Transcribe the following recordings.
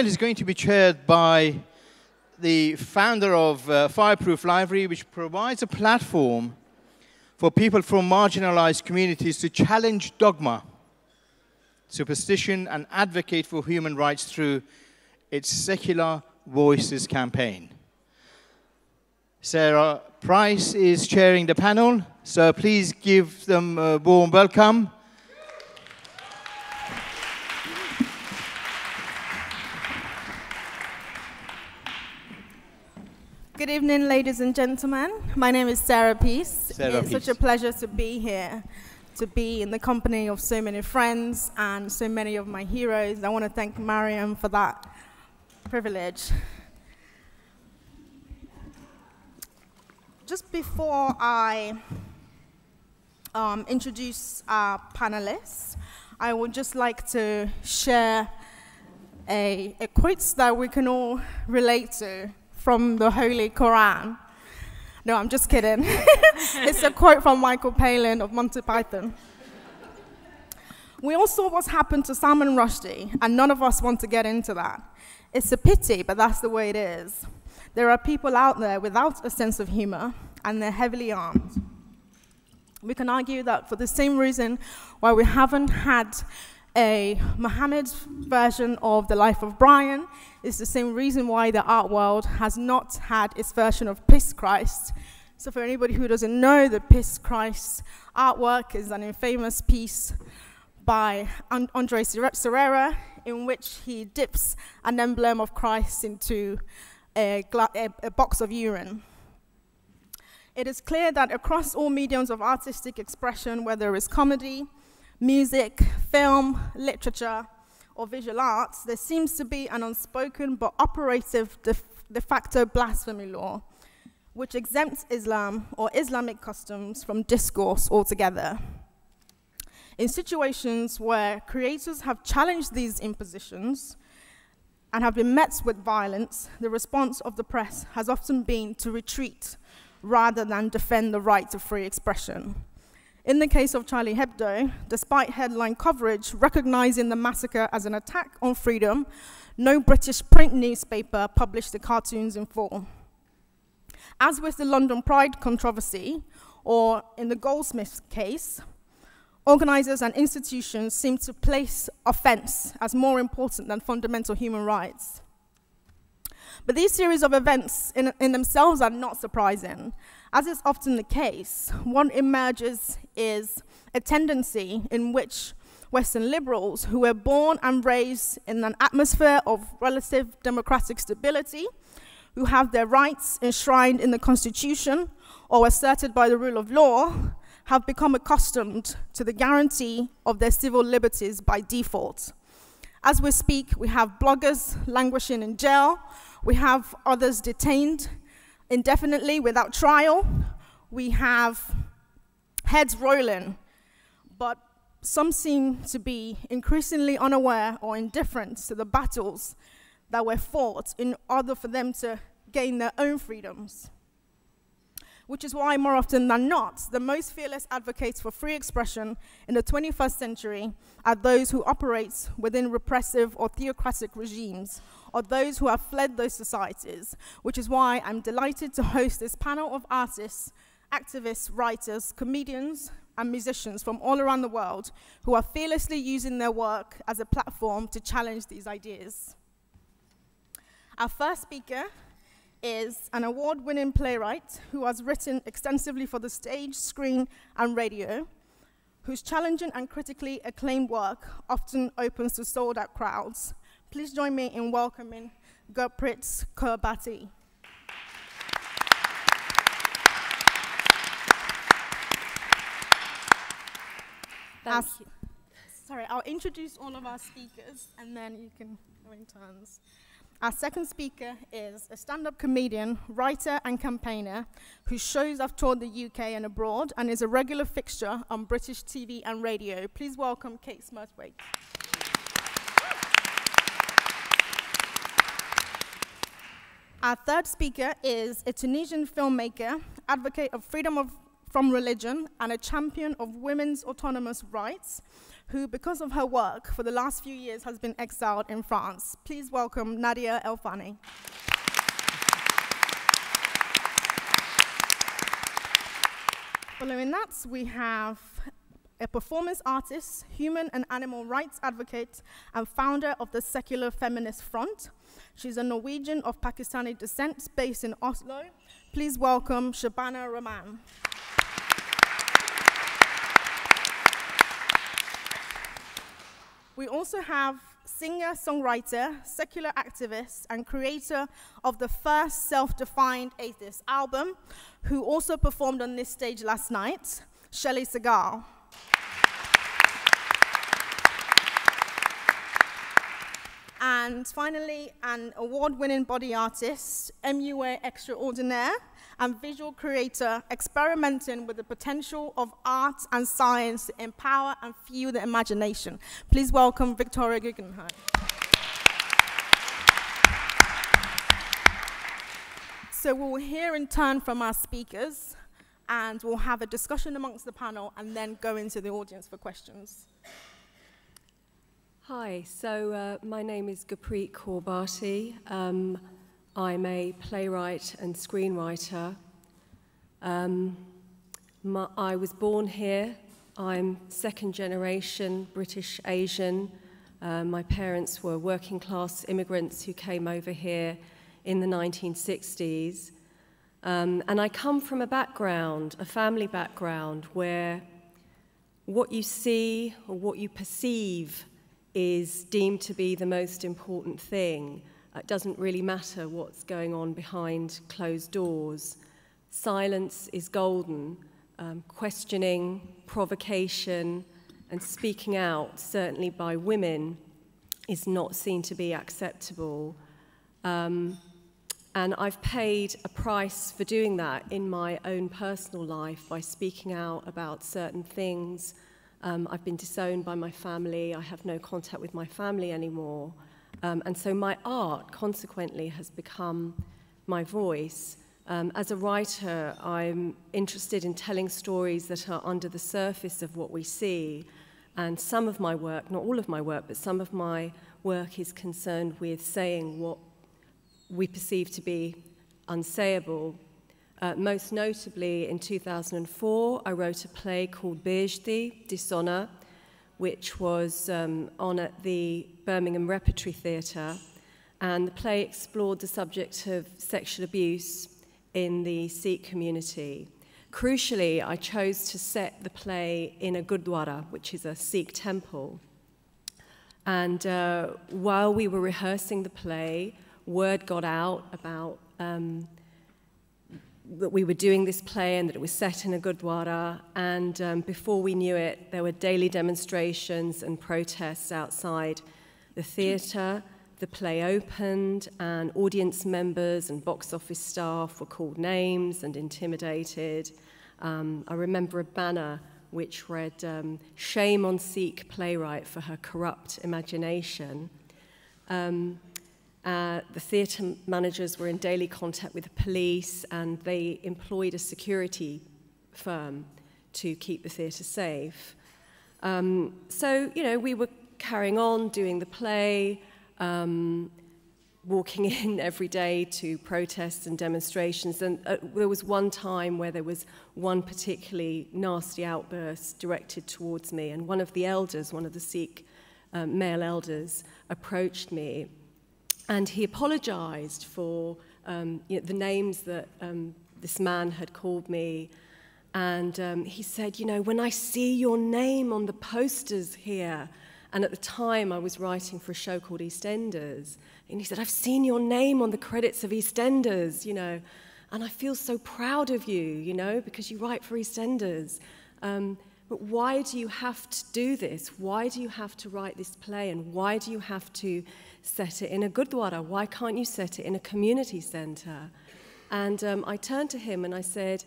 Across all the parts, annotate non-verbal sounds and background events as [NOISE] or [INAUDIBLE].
panel is going to be chaired by the founder of uh, Fireproof Library, which provides a platform for people from marginalized communities to challenge dogma, superstition, and advocate for human rights through its Secular Voices campaign. Sarah Price is chairing the panel, so please give them a warm welcome. Good evening, ladies and gentlemen. My name is Sarah Peace. Sarah it's Peace. such a pleasure to be here, to be in the company of so many friends and so many of my heroes. I want to thank Mariam for that privilege. Just before I um, introduce our panelists, I would just like to share a, a quote that we can all relate to from the Holy Quran. No, I'm just kidding. [LAUGHS] it's a quote from Michael Palin of Monty Python. We all saw what's happened to Salman Rushdie, and none of us want to get into that. It's a pity, but that's the way it is. There are people out there without a sense of humor, and they're heavily armed. We can argue that for the same reason why we haven't had a Muhammad version of the life of Brian is the same reason why the art world has not had its version of Piss Christ. So for anybody who doesn't know, the Piss Christ artwork is an infamous piece by Andre Serrano in which he dips an emblem of Christ into a, a, a box of urine. It is clear that across all mediums of artistic expression, whether it's comedy, music, film, literature, or visual arts, there seems to be an unspoken but operative de, de facto blasphemy law, which exempts Islam or Islamic customs from discourse altogether. In situations where creators have challenged these impositions and have been met with violence, the response of the press has often been to retreat rather than defend the right to free expression. In the case of Charlie Hebdo, despite headline coverage recognizing the massacre as an attack on freedom, no British print newspaper published the cartoons in full. As with the London Pride controversy, or in the Goldsmiths case, organizers and institutions seem to place offense as more important than fundamental human rights. But these series of events in, in themselves are not surprising. As is often the case, what emerges is a tendency in which Western liberals, who were born and raised in an atmosphere of relative democratic stability, who have their rights enshrined in the Constitution or asserted by the rule of law, have become accustomed to the guarantee of their civil liberties by default. As we speak, we have bloggers languishing in jail, we have others detained indefinitely without trial. We have heads rolling, but some seem to be increasingly unaware or indifferent to the battles that were fought in order for them to gain their own freedoms. Which is why, more often than not, the most fearless advocates for free expression in the 21st century are those who operate within repressive or theocratic regimes or those who have fled those societies, which is why I'm delighted to host this panel of artists, activists, writers, comedians, and musicians from all around the world who are fearlessly using their work as a platform to challenge these ideas. Our first speaker is an award-winning playwright who has written extensively for the stage, screen, and radio, whose challenging and critically acclaimed work often opens to sold-out crowds, Please join me in welcoming Gurpreet Kaur Bhatti. Thank you. Sorry, I'll introduce all of our speakers and then you can go in turns. Our second speaker is a stand-up comedian, writer and campaigner whose shows have toured the UK and abroad and is a regular fixture on British TV and radio. Please welcome Kate Smurthwaite. Our third speaker is a Tunisian filmmaker, advocate of freedom of, from religion, and a champion of women's autonomous rights, who, because of her work for the last few years, has been exiled in France. Please welcome Nadia El Fani. Following that, we have a performance artist, human and animal rights advocate, and founder of the Secular Feminist Front. She's a Norwegian of Pakistani descent based in Oslo. Please welcome Shabana Rehman. We also have singer, songwriter, secular activist, and creator of the first self defined atheist album, who also performed on this stage last night, Shelley Segal. And finally, an award winning body artist, MUA Extraordinaire, and visual creator experimenting with the potential of art and science to empower and fuel the imagination. Please welcome Victoria Gugenheim. So we'll hear in turn from our speakers, and we'll have a discussion amongst the panel, and then go into the audience for questions. Hi, so uh, my name is Gurpreet Kaur Um, I'm a playwright and screenwriter. Um, my, I was born here. I'm second generation British Asian. Uh, my parents were working class immigrants who came over here in the 1960s. Um, and I come from a background, a family background, where what you see or what you perceive is deemed to be the most important thing. It doesn't really matter what's going on behind closed doors. Silence is golden. Um, questioning, provocation, and speaking out, certainly by women, is not seen to be acceptable. Um, and I've paid a price for doing that in my own personal life by speaking out about certain things um, I've been disowned by my family. I have no contact with my family anymore. Um, and so my art, consequently, has become my voice. Um, as a writer, I'm interested in telling stories that are under the surface of what we see. And some of my work, not all of my work, but some of my work is concerned with saying what we perceive to be unsayable uh, most notably, in 2004, I wrote a play called Behzti, Dishonor, which was um, on at the Birmingham Repertory Theatre. And the play explored the subject of sexual abuse in the Sikh community. Crucially, I chose to set the play in a Gurdwara, which is a Sikh temple. And uh, while we were rehearsing the play, word got out about um, that we were doing this play and that it was set in a Gurdwara. And um, before we knew it, there were daily demonstrations and protests outside the theatre. The play opened, and audience members and box office staff were called names and intimidated. Um, I remember a banner which read, um, Shame on Sikh playwright for her corrupt imagination. Um, uh, the theatre managers were in daily contact with the police and they employed a security firm to keep the theatre safe. Um, so, you know, we were carrying on doing the play, um, walking [LAUGHS] in every day to protests and demonstrations. And uh, there was one time where there was one particularly nasty outburst directed towards me, and one of the elders, one of the Sikh um, male elders, approached me and he apologized for um, you know, the names that um, this man had called me. And um, he said, You know, when I see your name on the posters here, and at the time I was writing for a show called EastEnders, and he said, I've seen your name on the credits of EastEnders, you know, and I feel so proud of you, you know, because you write for EastEnders. Um, but why do you have to do this? Why do you have to write this play? And why do you have to set it in a Gurdwara? Why can't you set it in a community centre? And um, I turned to him and I said,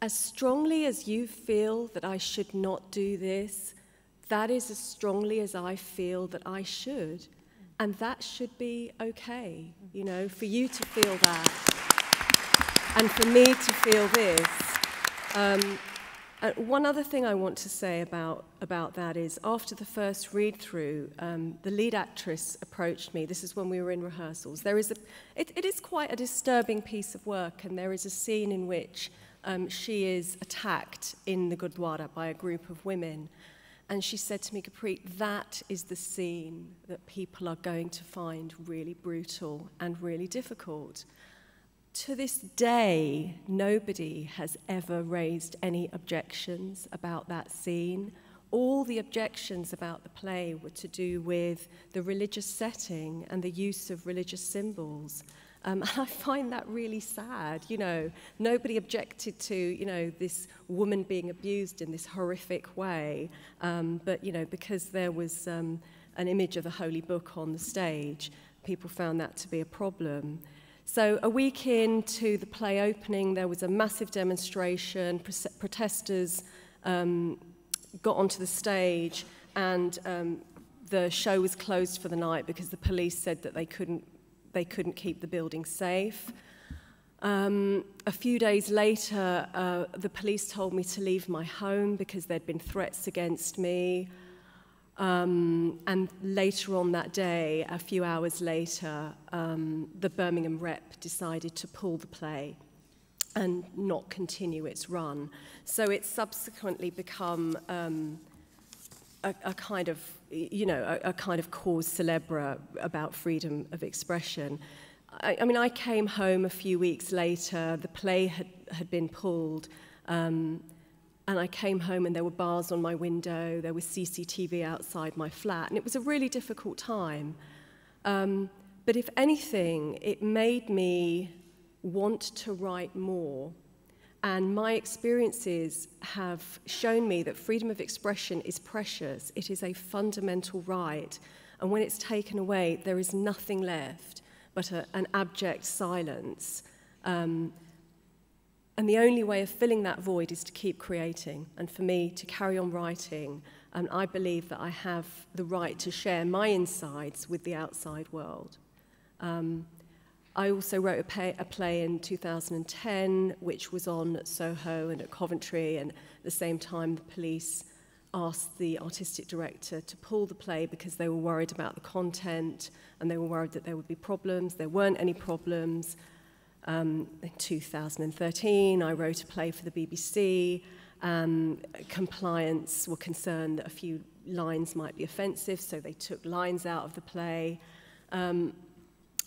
As strongly as you feel that I should not do this, that is as strongly as I feel that I should. And that should be okay, you know, for you to feel that. And for me to feel this. Um, Uh, one other thing I want to say about, about that is after the first read through, um, the lead actress approached me. This is when we were in rehearsals. There is a, it, it is quite a disturbing piece of work, and there is a scene in which um, she is attacked in the Gurdwara by a group of women. And she said to me, Gurpreet, that is the scene that people are going to find really brutal and really difficult. To this day, nobody has ever raised any objections about that scene. All the objections about the play were to do with the religious setting and the use of religious symbols. Um, [LAUGHS] and I find that really sad. You know, nobody objected to, you know, this woman being abused in this horrific way. Um, but, you know, because there was um, an image of the Holy Book on the stage, people found that to be a problem. So a week into the play opening, there was a massive demonstration. Protesters um, got onto the stage and um, the show was closed for the night because the police said that they couldn't, they couldn't keep the building safe. Um, a few days later, uh, the police told me to leave my home because there'd been threats against me. Um, and later on that day, a few hours later, um, the Birmingham rep decided to pull the play and not continue its run. So it's subsequently become um, a, a kind of, you know, a, a kind of cause celebre about freedom of expression. I, I mean, I came home a few weeks later, the play had, had been pulled. Um, and I came home and there were bars on my window, there was CCTV outside my flat, and it was a really difficult time. Um, but if anything, it made me want to write more. And my experiences have shown me that freedom of expression is precious. It is a fundamental right. And when it's taken away, there is nothing left but a, an abject silence. Um, and the only way of filling that void is to keep creating. And for me, to carry on writing, and I believe that I have the right to share my insides with the outside world. Um, I also wrote a, pay, a play in 2010, which was on at Soho and at Coventry, and at the same time, the police asked the artistic director to pull the play because they were worried about the content and they were worried that there would be problems. There weren't any problems. Um, in 2013, I wrote a play for the BBC. Um, compliance were concerned that a few lines might be offensive, so they took lines out of the play. Um,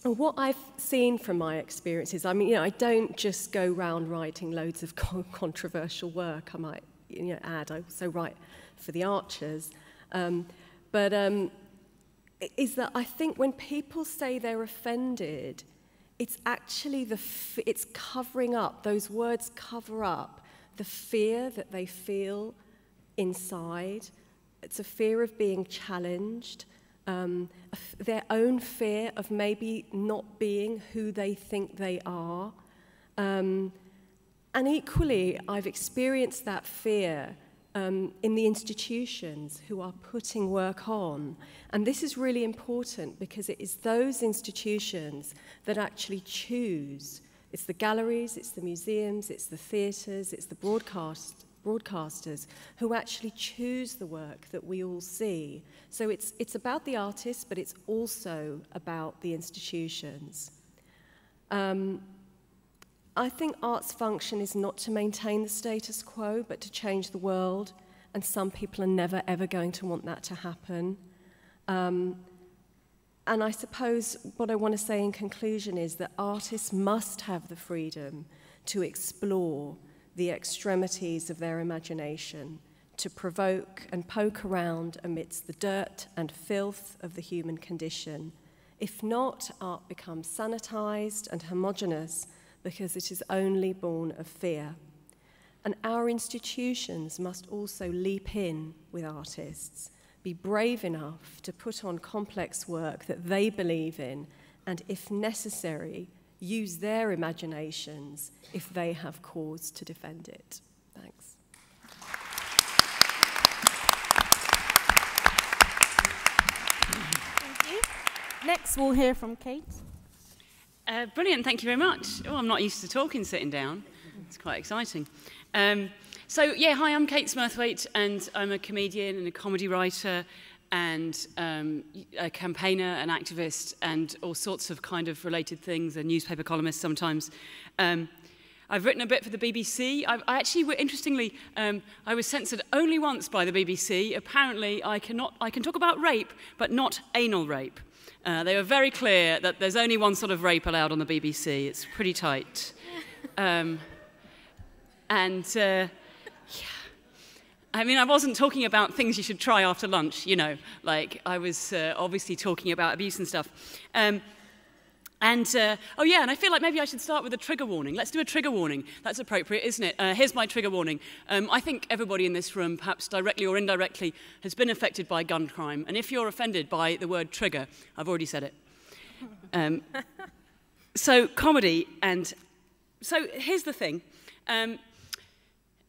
what I've seen from my experiences, I mean, you know, I don't just go round writing loads of controversial work. I might, you know, add, I also write for the Archers. Um, but um, is that I think when people say they're offended, it's actually the it's covering up those words cover up the fear that they feel inside. It's a fear of being challenged um, their own fear of maybe not being who they think they are. Um, and equally i've experienced that fear um, in the institutions who are putting work on. And this is really important because it is those institutions that actually choose. It's the galleries, it's the museums, it's the theatres, it's the broadcast, broadcasters who actually choose the work that we all see. So it's, it's about the artists, but it's also about the institutions. Um, I think art's function is not to maintain the status quo, but to change the world. And some people are never, ever going to want that to happen. Um, and I suppose what I want to say in conclusion is that artists must have the freedom to explore the extremities of their imagination, to provoke and poke around amidst the dirt and filth of the human condition. If not, art becomes sanitized and homogenous because it is only born of fear. And our institutions must also leap in with artists, be brave enough to put on complex work that they believe in, and if necessary, use their imaginations if they have cause to defend it. Thanks. Thank you. Next, we'll hear from Kate. Uh, brilliant, thank you very much. Oh, I'm not used to talking sitting down. It's quite exciting. Um, so, yeah, hi, I'm Kate Smurthwaite, and I'm a comedian and a comedy writer and um, a campaigner, an activist, and all sorts of kind of related things, a newspaper columnist sometimes. Um, I've written a bit for the BBC. I, I actually, interestingly, um, I was censored only once by the BBC. Apparently, I, cannot, I can talk about rape, but not anal rape. Uh, they were very clear that there's only one sort of rape allowed on the BBC. It's pretty tight. [LAUGHS] Um, and uh, yeah. I mean, I wasn't talking about things you should try after lunch, you know, like I was uh, obviously talking about abuse and stuff. Um, and, uh, oh yeah, and I feel like maybe I should start with a trigger warning. Let's do a trigger warning. That's appropriate, isn't it? Uh, here's my trigger warning. Um, I think everybody in this room, perhaps directly or indirectly, has been affected by gun crime. And if you're offended by the word trigger, I've already said it. Um, [LAUGHS] so, comedy, and so here's the thing. Um,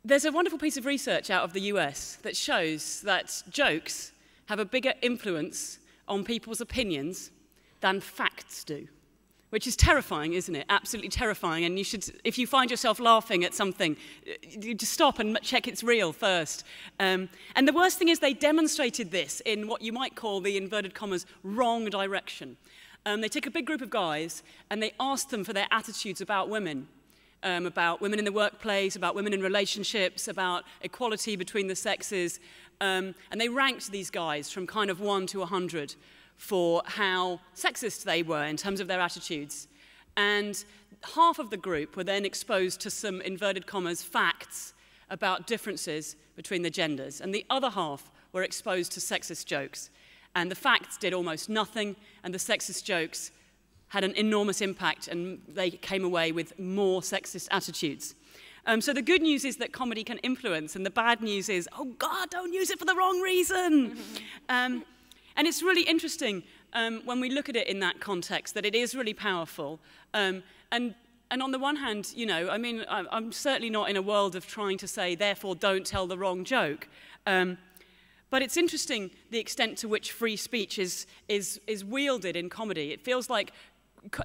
there's a wonderful piece of research out of the US that shows that jokes have a bigger influence on people's opinions than facts do. Which is terrifying, isn't it? Absolutely terrifying. And you should, if you find yourself laughing at something, you just stop and check it's real first. Um, and the worst thing is, they demonstrated this in what you might call the inverted commas wrong direction. Um, they took a big group of guys and they asked them for their attitudes about women um, about women in the workplace, about women in relationships, about equality between the sexes. Um, and they ranked these guys from kind of 1 to 100 for how sexist they were in terms of their attitudes. And half of the group were then exposed to some inverted commas facts about differences between the genders. And the other half were exposed to sexist jokes. And the facts did almost nothing, and the sexist jokes had an enormous impact and they came away with more sexist attitudes. Um, so the good news is that comedy can influence, and the bad news is, oh God, don't use it for the wrong reason. [LAUGHS] um, and it's really interesting um, when we look at it in that context that it is really powerful. Um, and, and on the one hand, you know, I mean, I'm certainly not in a world of trying to say, therefore, don't tell the wrong joke. Um, but it's interesting the extent to which free speech is, is, is wielded in comedy. It feels like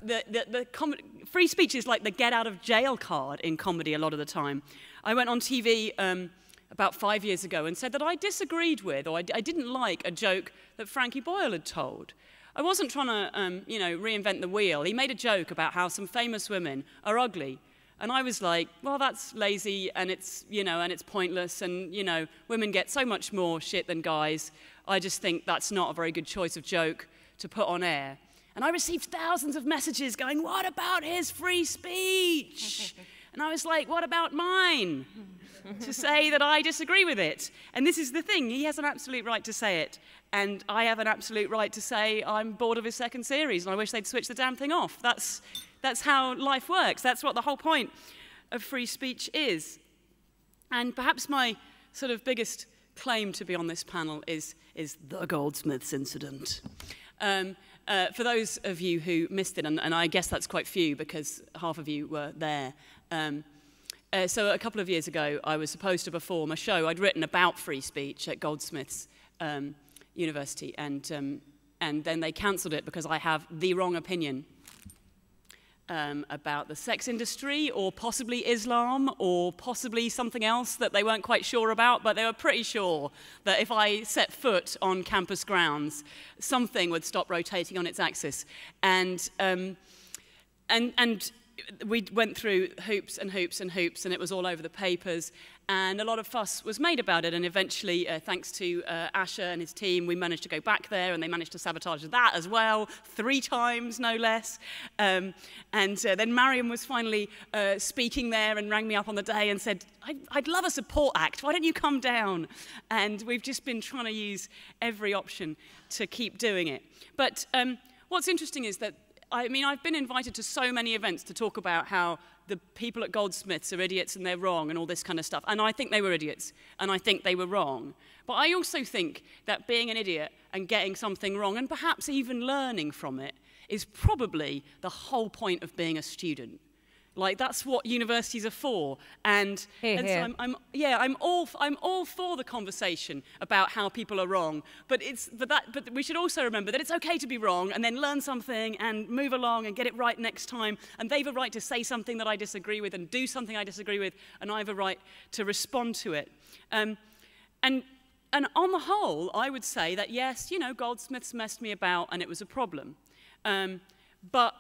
the, the, the com- free speech is like the get out of jail card in comedy a lot of the time. I went on TV um, about five years ago and said that I disagreed with or I, I, didn't like a joke that Frankie Boyle had told. I wasn't trying to, um, you know, reinvent the wheel. He made a joke about how some famous women are ugly. And I was like, well, that's lazy and it's, you know, and it's pointless. And, you know, women get so much more shit than guys. I just think that's not a very good choice of joke to put on air. And I received thousands of messages going, What about his free speech? [LAUGHS] and I was like, What about mine? To say that I disagree with it. And this is the thing he has an absolute right to say it. And I have an absolute right to say I'm bored of his second series and I wish they'd switch the damn thing off. That's, that's how life works. That's what the whole point of free speech is. And perhaps my sort of biggest claim to be on this panel is, is the Goldsmiths incident. Um, uh, for those of you who missed it, and, and, I guess that's quite few because half of you were there. Um, uh, so a couple of years ago, I was supposed to perform a show I'd written about free speech at Goldsmiths um, University, and, um, and then they cancelled it because I have the wrong opinion um, about the sex industry or possibly Islam or possibly something else that they weren't quite sure about, but they were pretty sure that if I set foot on campus grounds, something would stop rotating on its axis. And, um, and, and we went through hoops and hoops and hoops, and it was all over the papers and a lot of fuss was made about it. And eventually, uh, thanks to uh, Asher and his team, we managed to go back there, and they managed to sabotage that as well, three times, no less. Um, and uh, then Mariam was finally uh, speaking there and rang me up on the day and said, I'd love a support act. Why don't you come down? And we've just been trying to use every option to keep doing it. But um, what's interesting is that I mean, I've been invited to so many events to talk about how the people at Goldsmiths are idiots and they're wrong and all this kind of stuff. And I think they were idiots and I think they were wrong. But I also think that being an idiot and getting something wrong and perhaps even learning from it is probably the whole point of being a student. Like that's what universities are for, and, and so I'm, I'm yeah I'm all I'm all for the conversation about how people are wrong. But it's but that but we should also remember that it's okay to be wrong and then learn something and move along and get it right next time. And they've a right to say something that I disagree with and do something I disagree with, and I have a right to respond to it. Um, and and on the whole, I would say that yes, you know, Goldsmiths messed me about and it was a problem. Um, but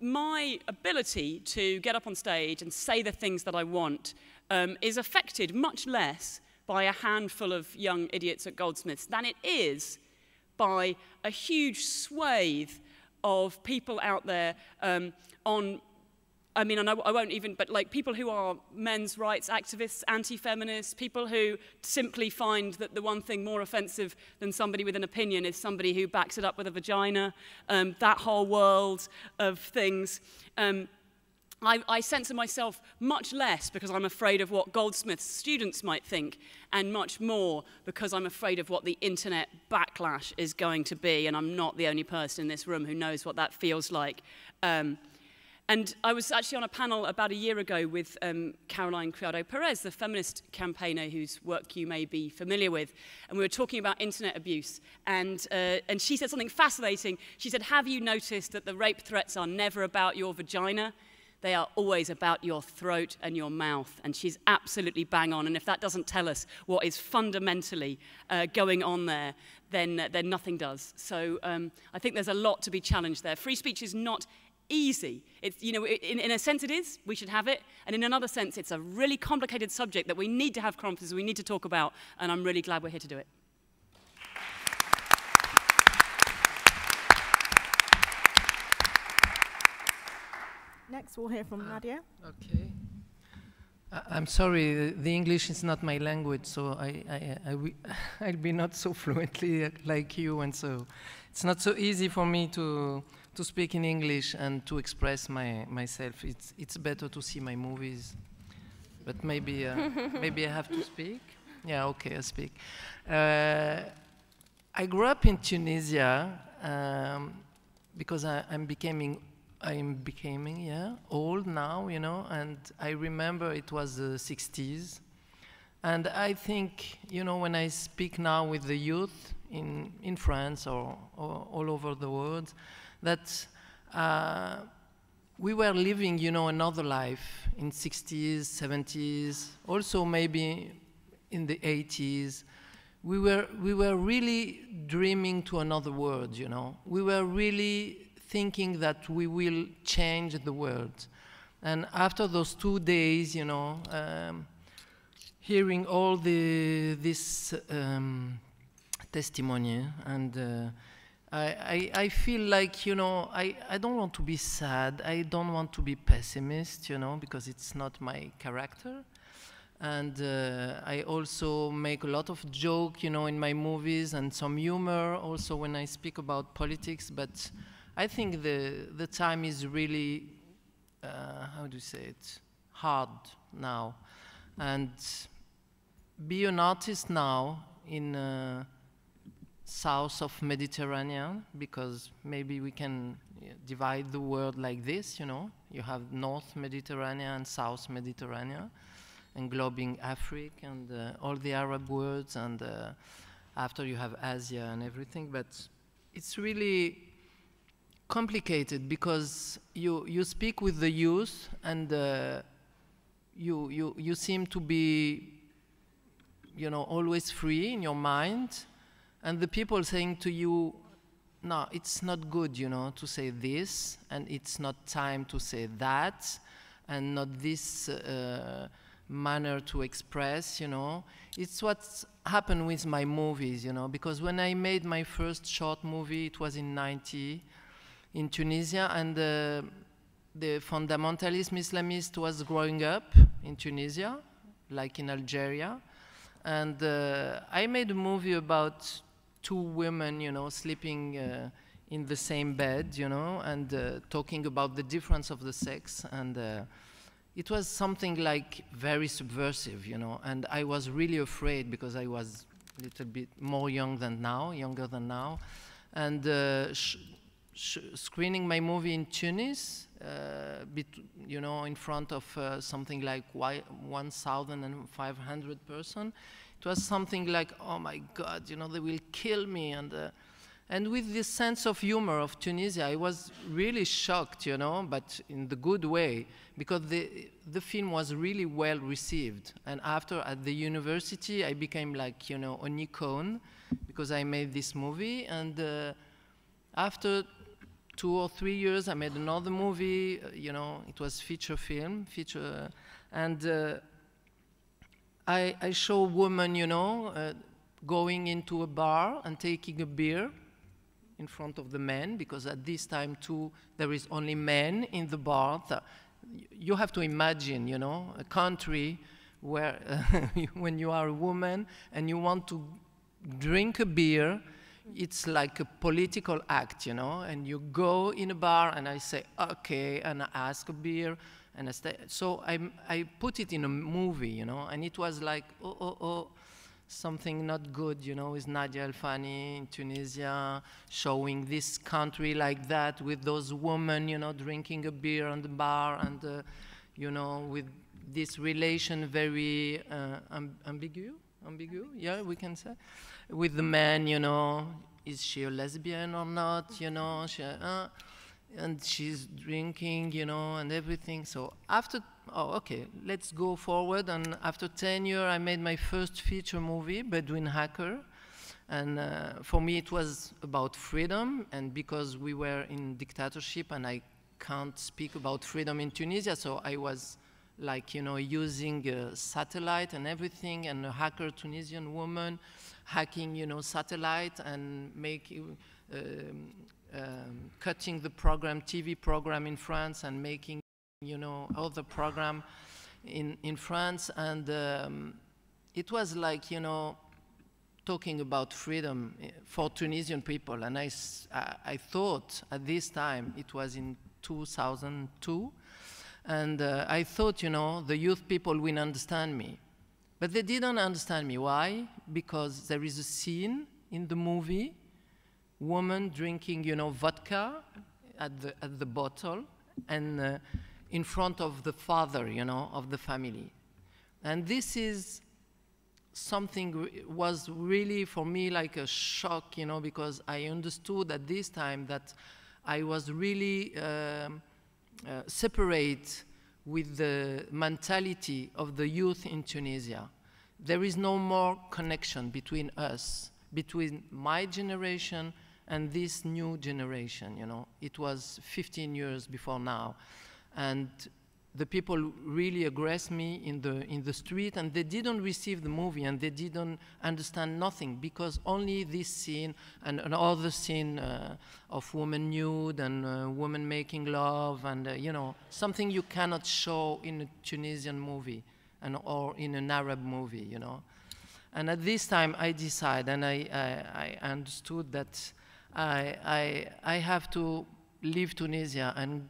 my ability to get up on stage and say the things that I want um, is affected much less by a handful of young idiots at Goldsmiths than it is by a huge swathe of people out there um, on I mean, and I, I won't even, but like people who are men's rights activists, anti-feminists, people who simply find that the one thing more offensive than somebody with an opinion is somebody who backs it up with a vagina, um, that whole world of things. Um, I, I censor myself much less because I'm afraid of what Goldsmith's students might think, and much more because I'm afraid of what the internet backlash is going to be, and I'm not the only person in this room who knows what that feels like. Um, and I was actually on a panel about a year ago with um, Caroline Criado Perez, the feminist campaigner whose work you may be familiar with. And we were talking about internet abuse. And, uh, and she said something fascinating. She said, Have you noticed that the rape threats are never about your vagina? They are always about your throat and your mouth. And she's absolutely bang on. And if that doesn't tell us what is fundamentally uh, going on there, then, then nothing does. So um, I think there's a lot to be challenged there. Free speech is not easy. It's, you know, in, in a sense it is, we should have it, and in another sense it's a really complicated subject that we need to have conferences, we need to talk about, and I'm really glad we're here to do it. Next, we'll hear from ah, Nadia. Okay. I- I'm sorry, the- the English is not my language, so I, I, I, wi- [LAUGHS] I'll be not so [LAUGHS] fluently like you, and so it's not so easy for me to, to speak in English and to express my, myself. It's, it's better to see my movies, but maybe, uh, [LAUGHS] maybe I have to speak. Yeah, okay, I speak. Uh, I grew up in Tunisia um, because I, I'm becoming I'm becoming yeah old now, you know, and I remember it was the 60s, and I think you know when I speak now with the youth in in France or, or all over the world, that. Uh, we were living, you know, another life in 60s, 70s, also maybe in the 80s. We were, we were really dreaming to another world, you know. We were really thinking that we will change the world. And after those two days, you know, um, hearing all the, this um, testimony and uh, I, I, feel like, you know, I, I don't want to be sad. I don't want to be pessimist, you know, because it's not my character. And uh, I also make a lot of joke, you know, in my movies and some humor also when I speak about politics. But I think the, the time is really, uh, how do you say it, hard now. And be an artist now in uh, south of Mediterranean because maybe we can divide the world like this, you know. You have North Mediterranean and South Mediterranean, englobing Africa and uh, all the Arab worlds, and uh, after you have Asia and everything. But it's really complicated because you, you speak with the youth and uh, you, you, you seem to be you know, always free in your mind, and the people saying to you, no, it's not good, you know, to say this, and it's not time to say that, and not this uh, manner to express, you know. It's what's happened with my movies, you know, because when I made my first short movie, it was in 90 in Tunisia, and uh, the fundamentalism Islamist was growing up in Tunisia, like in Algeria. And uh, I made a movie about two women, you know, sleeping uh, in the same bed, you know, and uh, talking about the difference of the sex. And uh, it was something like very subversive, you know. And I was really afraid because I was a little bit more young than now, younger than now. And uh, screening my movie in Tunis, uh, you know, in front of uh, something like 1,500 person. It was something like, oh my God, you know, they will kill me. And, uh, and with this sense of humor of Tunisia, I was really shocked, you know, but in the good way, because the, the film was really well received. And after, at the university, I became like, you know, an icon because I made this movie. And uh, after two or three years, I made another movie. Uh, you know, it was feature film, feature, and uh, I, I show women, you know, uh, going into a bar and taking a beer in front of the men, because at this time too there is only men in the bar. You have to imagine, you know, a country where [LAUGHS] when you are a woman and you want to drink a beer it's like a political act, you know, and you go in a bar and I say, okay, and I ask a beer, and I. So I, I put it in a movie, you know, and it was like, oh, oh, oh, something not good, you know, with Nadia El Fani in Tunisia, showing this country like that with those women, you know, drinking a beer on the bar and, uh, you know, with this relation very uh, amb ambiguous, ambiguous, yeah, we can say with the man, you know, is she a lesbian or not, you know, she, uh, and she's drinking, you know, and everything. So after, oh, okay, let's go forward. And after 10 years, I made my first feature movie, Bedouin Hacker. And uh, for me, it was about freedom. And because we were in dictatorship and I can't speak about freedom in Tunisia, so I was like, you know, using a satellite and everything, and a hacker Tunisian woman hacking, you know, satellite and making, um, cutting the program, TV program in France and making, you know, other program in, in France. And um, it was like, you know, talking about freedom eh, for Tunisian people. And I, I thought at this time, it was in 2002, and uh, I thought, you know, the youth people will understand me. But they didn't understand me. Why? Because there is a scene in the movie, woman drinking, you know, vodka at the, at the bottle and uh, in front of the father, you know, of the family. And this is something was really for me like a shock, you know, because I understood at this time that I was really um, uh, separate with the mentality of the youth in Tunisia. There is no more connection between us, between my generation and this new generation, you know. It was 15 years before now. And the people really aggressed me in the, in the street and they didn't receive the movie and they didn't understand nothing because only this scene and another scene uh, of women nude and uh, making love and, uh, you know, something you cannot show in a Tunisian movie and, or in an Arab movie, you know. And at this time I decided and I, I, I understood that I, I, I have to leave Tunisia and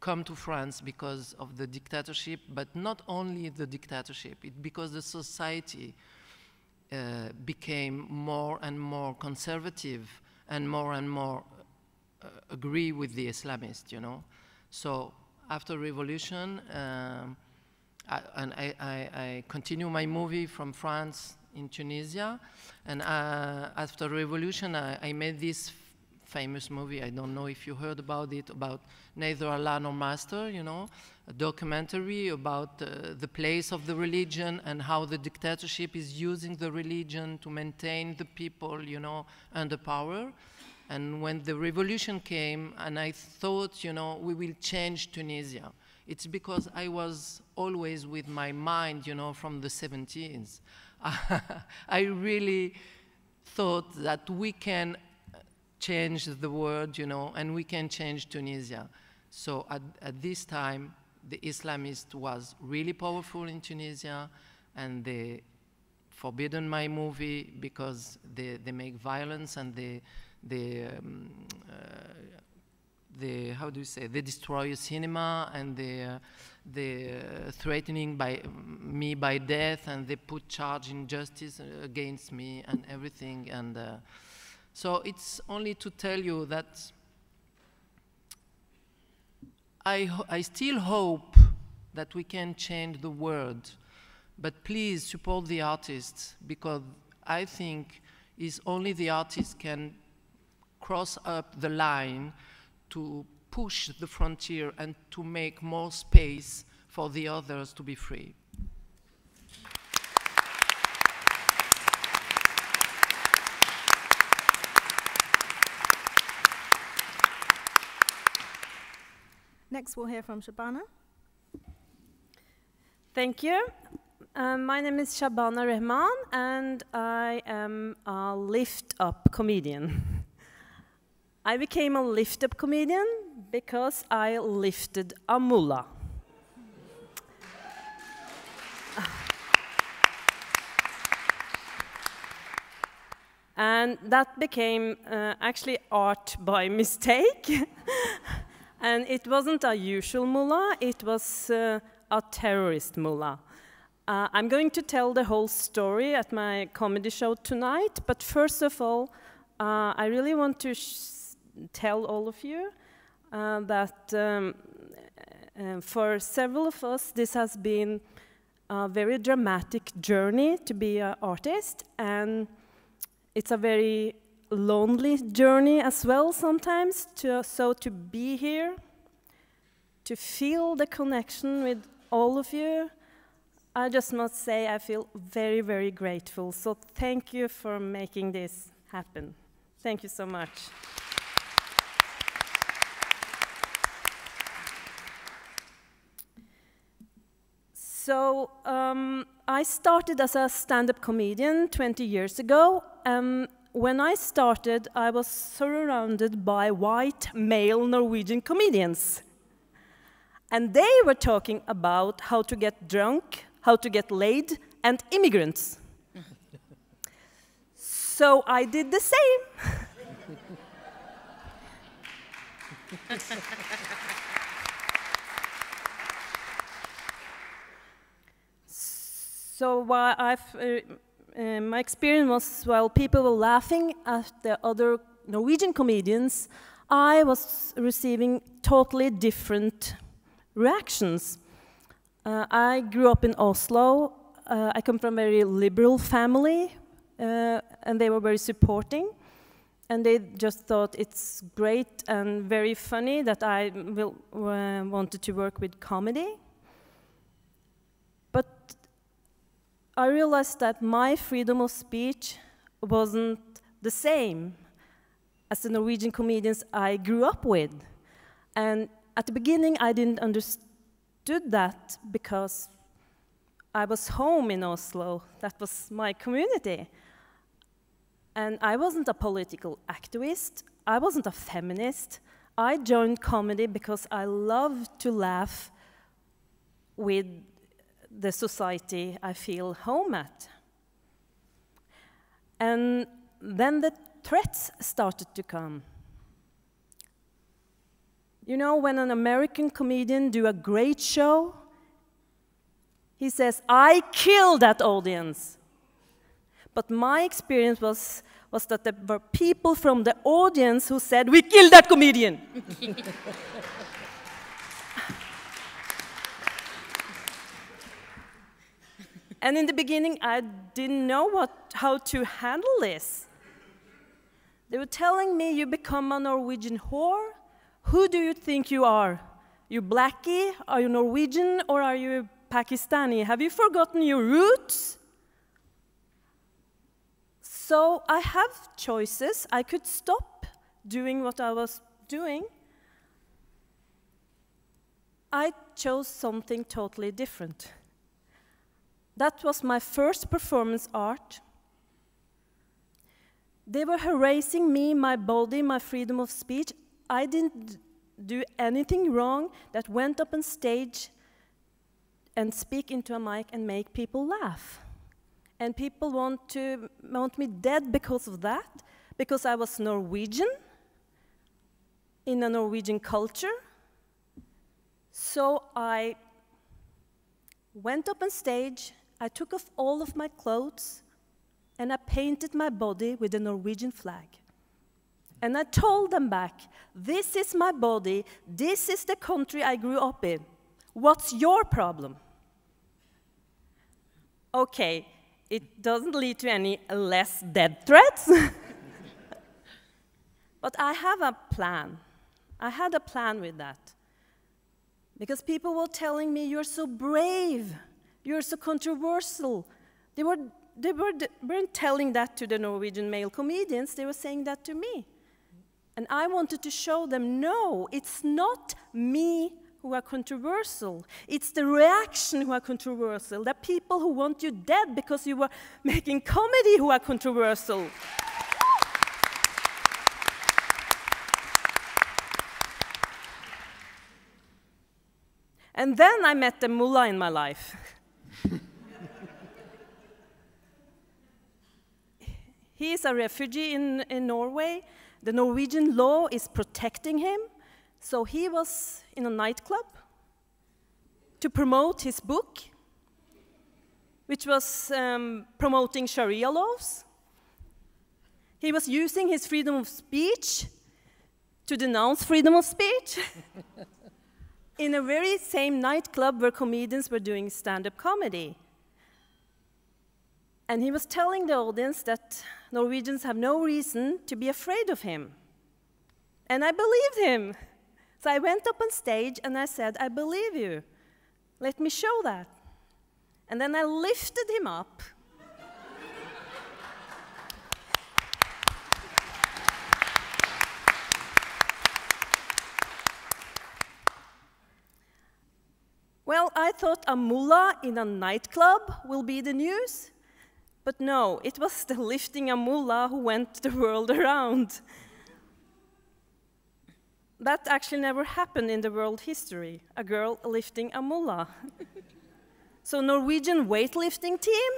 come to France because of the dictatorship, but not only the dictatorship, it because the society uh, became more and more conservative and more and more uh, agree with the Islamists, you know. So after revolution, um, I, and I, I, I, continue my movie from France in Tunisia, and uh, after revolution, I, I made this famous movie. I don't know if you heard about it, about neither Allah nor Master, you know, a documentary about uh, the place of the religion and how the dictatorship is using the religion to maintain the people, you know, under power. And when the revolution came, and I thought, you know, we will change Tunisia. It's because I was always with my mind, you know, from the 70s. [LAUGHS] I really thought that we can change the world, you know, and we can change Tunisia. So at, at this time, the Islamist was really powerful in Tunisia, and they forbidden my movie because they, they make violence and they, they, um, uh, they, how do you say, they destroy cinema and they, uh, they uh, threatening by me by death and they put charge injustice against me and everything and uh, so it's only to tell you that I, I still hope that we can change the world, but please support the artists because I think is only the artists can cross up the line to push the frontier and to make more space for the others to be free. Next, we'll hear from Shabana. Thank you. Um, my name is Shabana Rehman, and I am a lift up comedian. [LAUGHS] I became a lift up comedian because I lifted a mullah. and that became uh, actually art by mistake. [LAUGHS] And it wasn't a usual mullah, it was uh, a terrorist mullah. Uh, I'm going to tell the whole story at my comedy show tonight, but first of all, uh, I really want to tell all of you uh, that um, uh, for several of us, this has been a very dramatic journey to be an artist, and it's a very lonely journey as well sometimes. To, so to be here, to feel the connection with all of you, I just must say I feel very, very grateful. So thank you for making this happen. Thank you so much. So um, I started as a stand-up comedian 20 years ago. Um, when I started, I was surrounded by white male Norwegian comedians. And they were talking about how to get drunk, how to get laid, and immigrants. so I did the same. [LAUGHS] so uh, I've. Uh, uh, my experience was while people were laughing at the other Norwegian comedians, I was receiving totally different reactions. Uh, I grew up in Oslo. Uh, I come from a very liberal family, uh, and they were very supporting. And they just thought it's great and very funny that I will, uh, wanted to work with comedy. I realized that my freedom of speech wasn't the same as the Norwegian comedians I grew up with. And at the beginning, I didn't understood that because I was home in Oslo. That was my community. And I wasn't a political activist. I wasn't a feminist. I joined comedy because I love to laugh with the society I feel home at. And then the threats started to come. You know, when an American comedian do a great show, he says, I killed that audience. But my experience was, was that there were people from the audience who said, we killed that comedian. [LAUGHS] And in the beginning, I didn't know what, how to handle this. They were telling me, You become a Norwegian whore? Who do you think you are? You blackie? Are you Norwegian or are you Pakistani? Have you forgotten your roots? So I have choices. I could stop doing what I was doing. I chose something totally different. That was my first performance art. They were harassing me, my body, my freedom of speech. I didn't do anything wrong that went up on stage and speak into a mic and make people laugh. And people want to want me dead because of that, because I was Norwegian in a Norwegian culture. So I went up on stage I took off all of my clothes and I painted my body with the Norwegian flag. And I told them back, this is my body, this is the country I grew up in. What's your problem? Okay, it doesn't lead to any less dead threats. [LAUGHS] but I have a plan. I had a plan with that. Because people were telling me, You're so brave, you're so controversial. They, were, they were, weren't telling that to the Norwegian male comedians, they were saying that to me. And I wanted to show them no, it's not me who are controversial. It's the reaction who are controversial. The people who want you dead because you were [LAUGHS] making comedy who are controversial. and then I met the mullah in my life. [LAUGHS] he is a refugee in, in Norway. The Norwegian law is protecting him. So he was in a nightclub to promote his book, which was um, promoting Sharia laws. He was using his freedom of speech to denounce freedom of speech [LAUGHS] in a very same nightclub where comedians were doing stand up comedy. And he was telling the audience that Norwegians have no reason to be afraid of him. And I believed him. So I went up on stage and I said, I believe you. Let me show that. And then I lifted him up. well, I thought a mullah in a nightclub will be the news. But no, it was the lifting a mullah who went the world around that actually never happened in the world history, a girl lifting a mullah. [LAUGHS] so Norwegian weightlifting team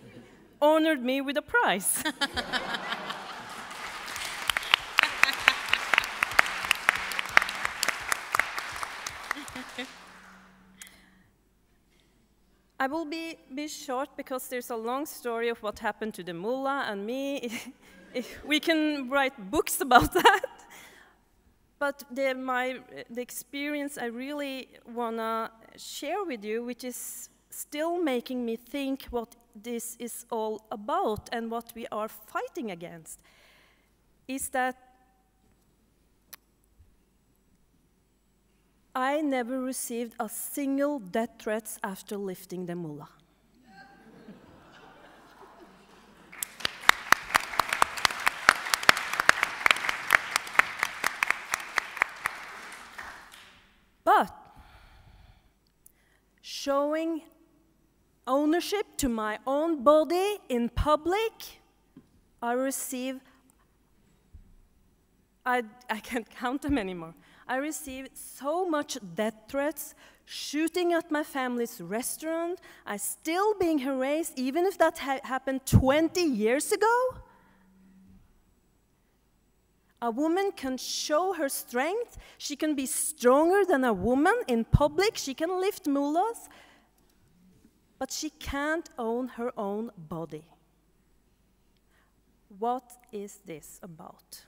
[LAUGHS] honored me with a prize. [LAUGHS] I will be, be short because there's a long story of what happened to the mullah and me. [LAUGHS] we can write books about [LAUGHS] that. But the, my, the experience I really want to share with you, which is still making me think what this is all about and what we are fighting against, is that I never received a single death threat after lifting the mullah. But showing ownership to my own body in public, I receive, I, I can't count them anymore. I received so much death threats, shooting at my family's restaurant. I still being harassed, even if that ha happened 20 years ago. A woman can show her strength. She can be stronger than a woman in public. She can lift mullahs. But she can't own her own body. What is this about?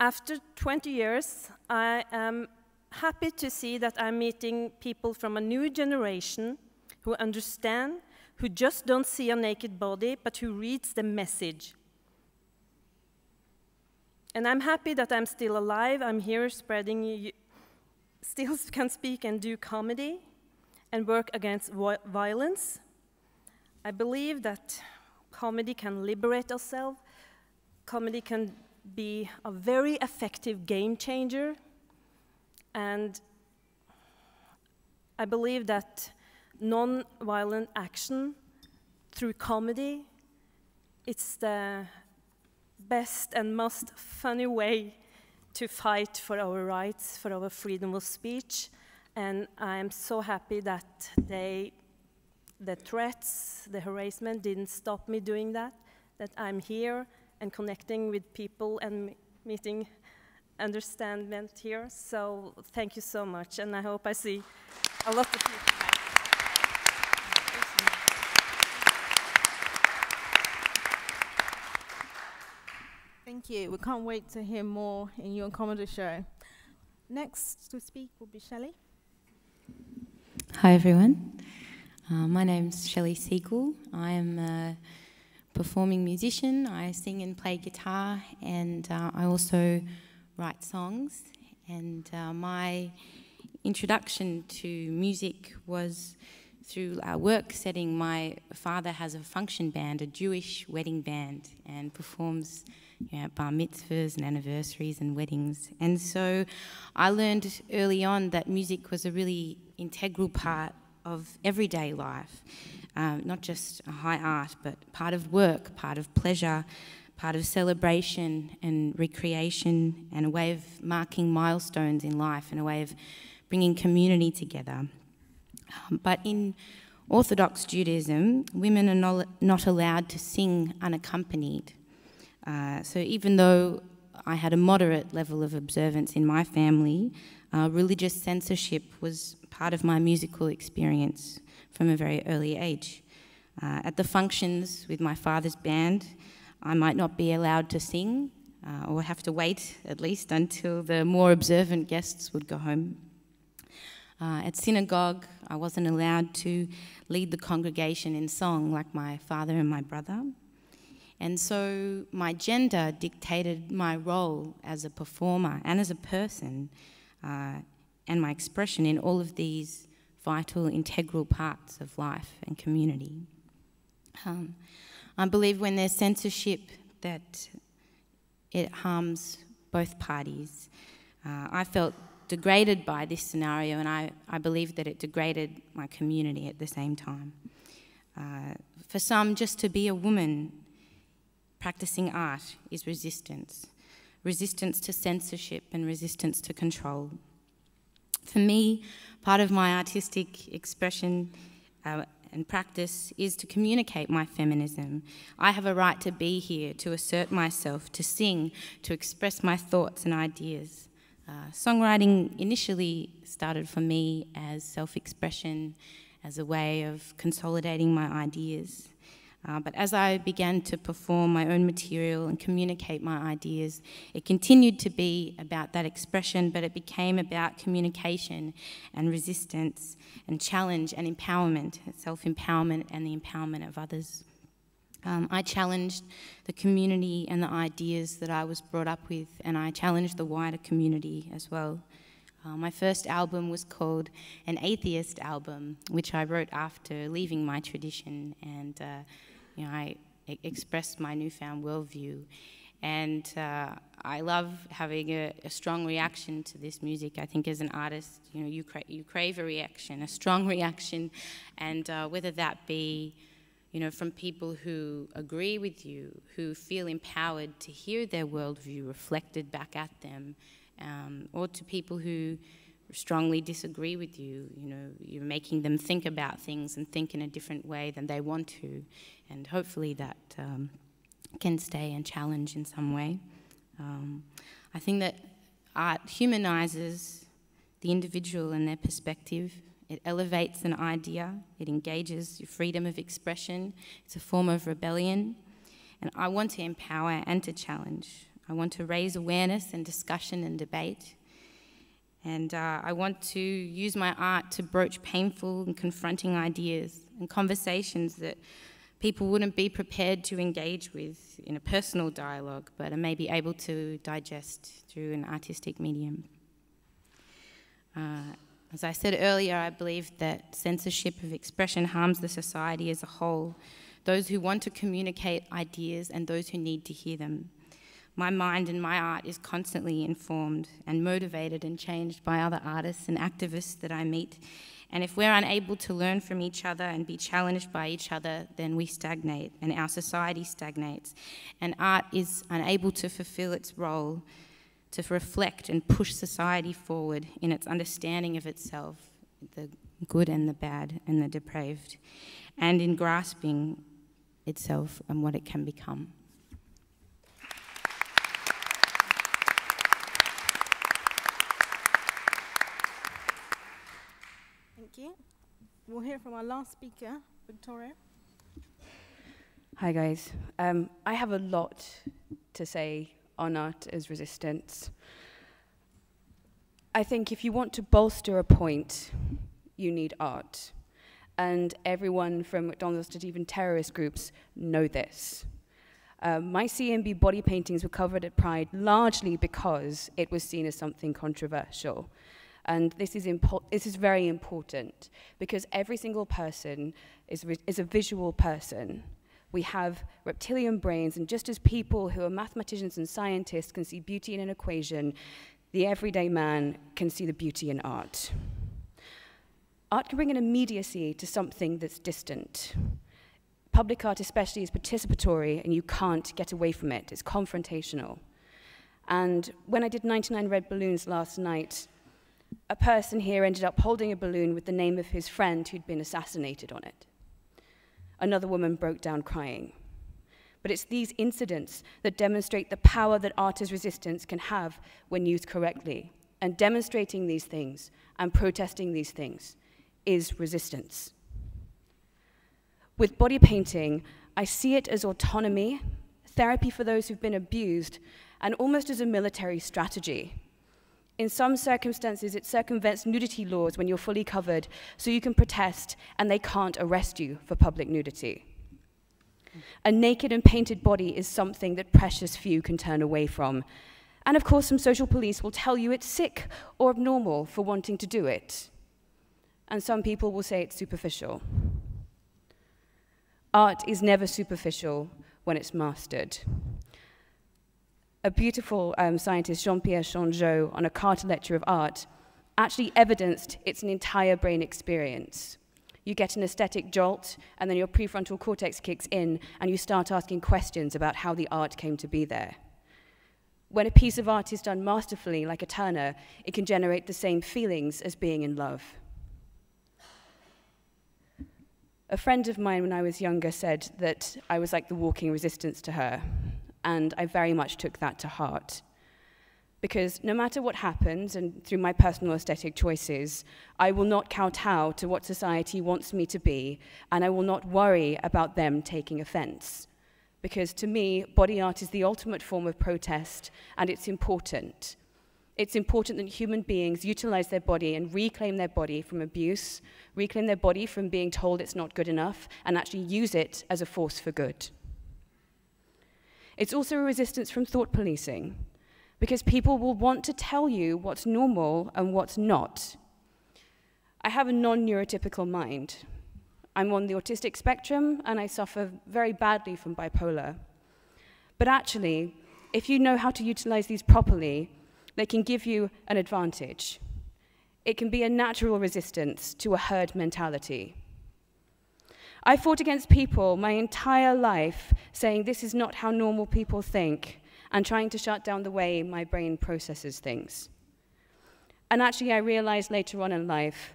After 20 years, I am happy to see that I'm meeting people from a new generation who understand, who just don't see a naked body, but who reads the message. And I'm happy that I'm still alive. I'm here spreading, still [LAUGHS] can speak and do comedy and work against violence. I believe that comedy can liberate ourselves. Comedy can be a very effective game changer and I believe that non-violent action through comedy, it's the best and most funny way to fight for our rights, for our freedom of speech. And I'm so happy that they, the threats, the harassment didn't stop me doing that, that I'm here and connecting with people and meeting understanding here. So thank you so much, and I hope I see a lot of people. Thank you. We can't wait to hear more in your comedy show. Next to speak will be Shelley. Hi, everyone. Uh, my name's Shelley Segal. I am a performing musician. I sing and play guitar, and uh, I also write songs. And uh, my introduction to music was through our work setting. My father has a function band, a Jewish wedding band, and performs you know, bar mitzvahs and anniversaries and weddings. And so I learned early on that music was a really integral part of everyday life, um, not just high art, but part of work, part of pleasure, part of celebration and recreation, and a way of marking milestones in life and a way of bringing community together. Um, but in Orthodox Judaism, women are not allowed to sing unaccompanied. Uh, so even though I had a moderate level of observance in my family, uh, religious censorship was part of my musical experience from a very early age. Uh, at the functions with my father's band, I might not be allowed to sing uh, or have to wait at least until the more observant guests would go home. Uh, at synagogue, I wasn't allowed to lead the congregation in song like my father and my brother. And so my gender dictated my role as a performer and as a person, uh, and my expression in all of these vital, integral parts of life and community. Um, I believe when there's censorship, that it harms both parties. Uh, I felt degraded by this scenario, and I, I believe that it degraded my community at the same time. Uh, for some, just to be a woman practicing art is resistance resistance to censorship and resistance to control. For me, part of my artistic expression uh, and practice is to communicate my feminism. I have a right to be here, to assert myself, to sing, to express my thoughts and ideas. Uh, songwriting initially started for me as self expression, as a way of consolidating my ideas. Uh, but as I began to perform my own material and communicate my ideas, it continued to be about that expression, but it became about communication and resistance and challenge and empowerment, self empowerment and the empowerment of others. Um, I challenged the community and the ideas that I was brought up with, and I challenged the wider community as well. Uh, my first album was called An Atheist Album, which I wrote after leaving my tradition and uh, you know, I expressed my newfound worldview. And uh, I love having a, a, strong reaction to this music. I think as an artist, you know, you, cra you crave a reaction, a strong [LAUGHS] reaction, and uh, whether that be, you know, from people who agree with you, who feel empowered to hear their worldview reflected back at them, um, or to people who strongly disagree with you. You know, you're making them think about things and think in a different way than they want to, and hopefully that um, can stay and challenge in some way. Um, I think that art humanizes the individual and their perspective. It elevates an idea. It engages your freedom of expression. It's a form of rebellion. And I want to empower and to challenge. I want to raise awareness and discussion and debate. And uh, I want to use my art to broach painful and confronting ideas and conversations that people wouldn't be prepared to engage with in a personal dialogue, but are maybe able to digest through an artistic medium. Uh, as I said earlier, I believe that censorship of expression harms the society as a whole, those who want to communicate ideas and those who need to hear them. My mind and my art is constantly informed and motivated and changed by other artists and activists that I meet. And if we're unable to learn from each other and be challenged by each other, then we stagnate and our society stagnates. And art is unable to fulfill its role to reflect and push society forward in its understanding of itself, the good and the bad and the depraved, and in grasping itself and what it can become. We'll hear from our last speaker, Victoria. Hi, guys. Um, I have a lot to say on art as resistance. I think if you want to bolster a point, you need art. And everyone from McDonald's to even terrorist groups know this. Um, my CMB body paintings were covered at Pride largely because it was seen as something controversial. And this is, this is very important because every single person is, is a visual person. We have reptilian brains, and just as people who are mathematicians and scientists can see beauty in an equation, the everyday man can see the beauty in art. Art can bring an immediacy to something that's distant. Public art, especially, is participatory, and you can't get away from it. It's confrontational. And when I did 99 Red Balloons last night, a person here ended up holding a balloon with the name of his friend who'd been assassinated on it. Another woman broke down crying. But it's these incidents that demonstrate the power that art as resistance can have when used correctly. And demonstrating these things and protesting these things is resistance. With body painting, I see it as autonomy, therapy for those who've been abused, and almost as a military strategy. In some circumstances, it circumvents nudity laws when you're fully covered, so you can protest and they can't arrest you for public nudity. A naked and painted body is something that precious few can turn away from. And of course, some social police will tell you it's sick or abnormal for wanting to do it. And some people will say it's superficial. Art is never superficial when it's mastered. A beautiful um, scientist, Jean Pierre Changeux, on a Carter lecture of art, actually evidenced it's an entire brain experience you get an aesthetic jolt, and then your prefrontal cortex kicks in, and you start asking questions about how the art came to be there. When a piece of art is done masterfully, like a Turner, it can generate the same feelings as being in love. A friend of mine when I was younger said that I was like the walking resistance to her, and I very much took that to heart because no matter what happens, and through my personal aesthetic choices, I will not kowtow to what society wants me to be, and I will not worry about them taking offense. Because to me, body art is the ultimate form of protest, and it's important. It's important that human beings utilize their body and reclaim their body from abuse, reclaim their body from being told it's not good enough, and actually use it as a force for good. It's also a resistance from thought policing because people will want to tell you what's normal and what's not. I have a non neurotypical mind. I'm on the autistic spectrum and I suffer very badly from bipolar. But actually, if you know how to utilize these properly, they can give you an advantage. It can be a natural resistance to a herd mentality. I fought against people my entire life saying this is not how normal people think, and trying to shut down the way my brain processes things. And actually, I realized later on in life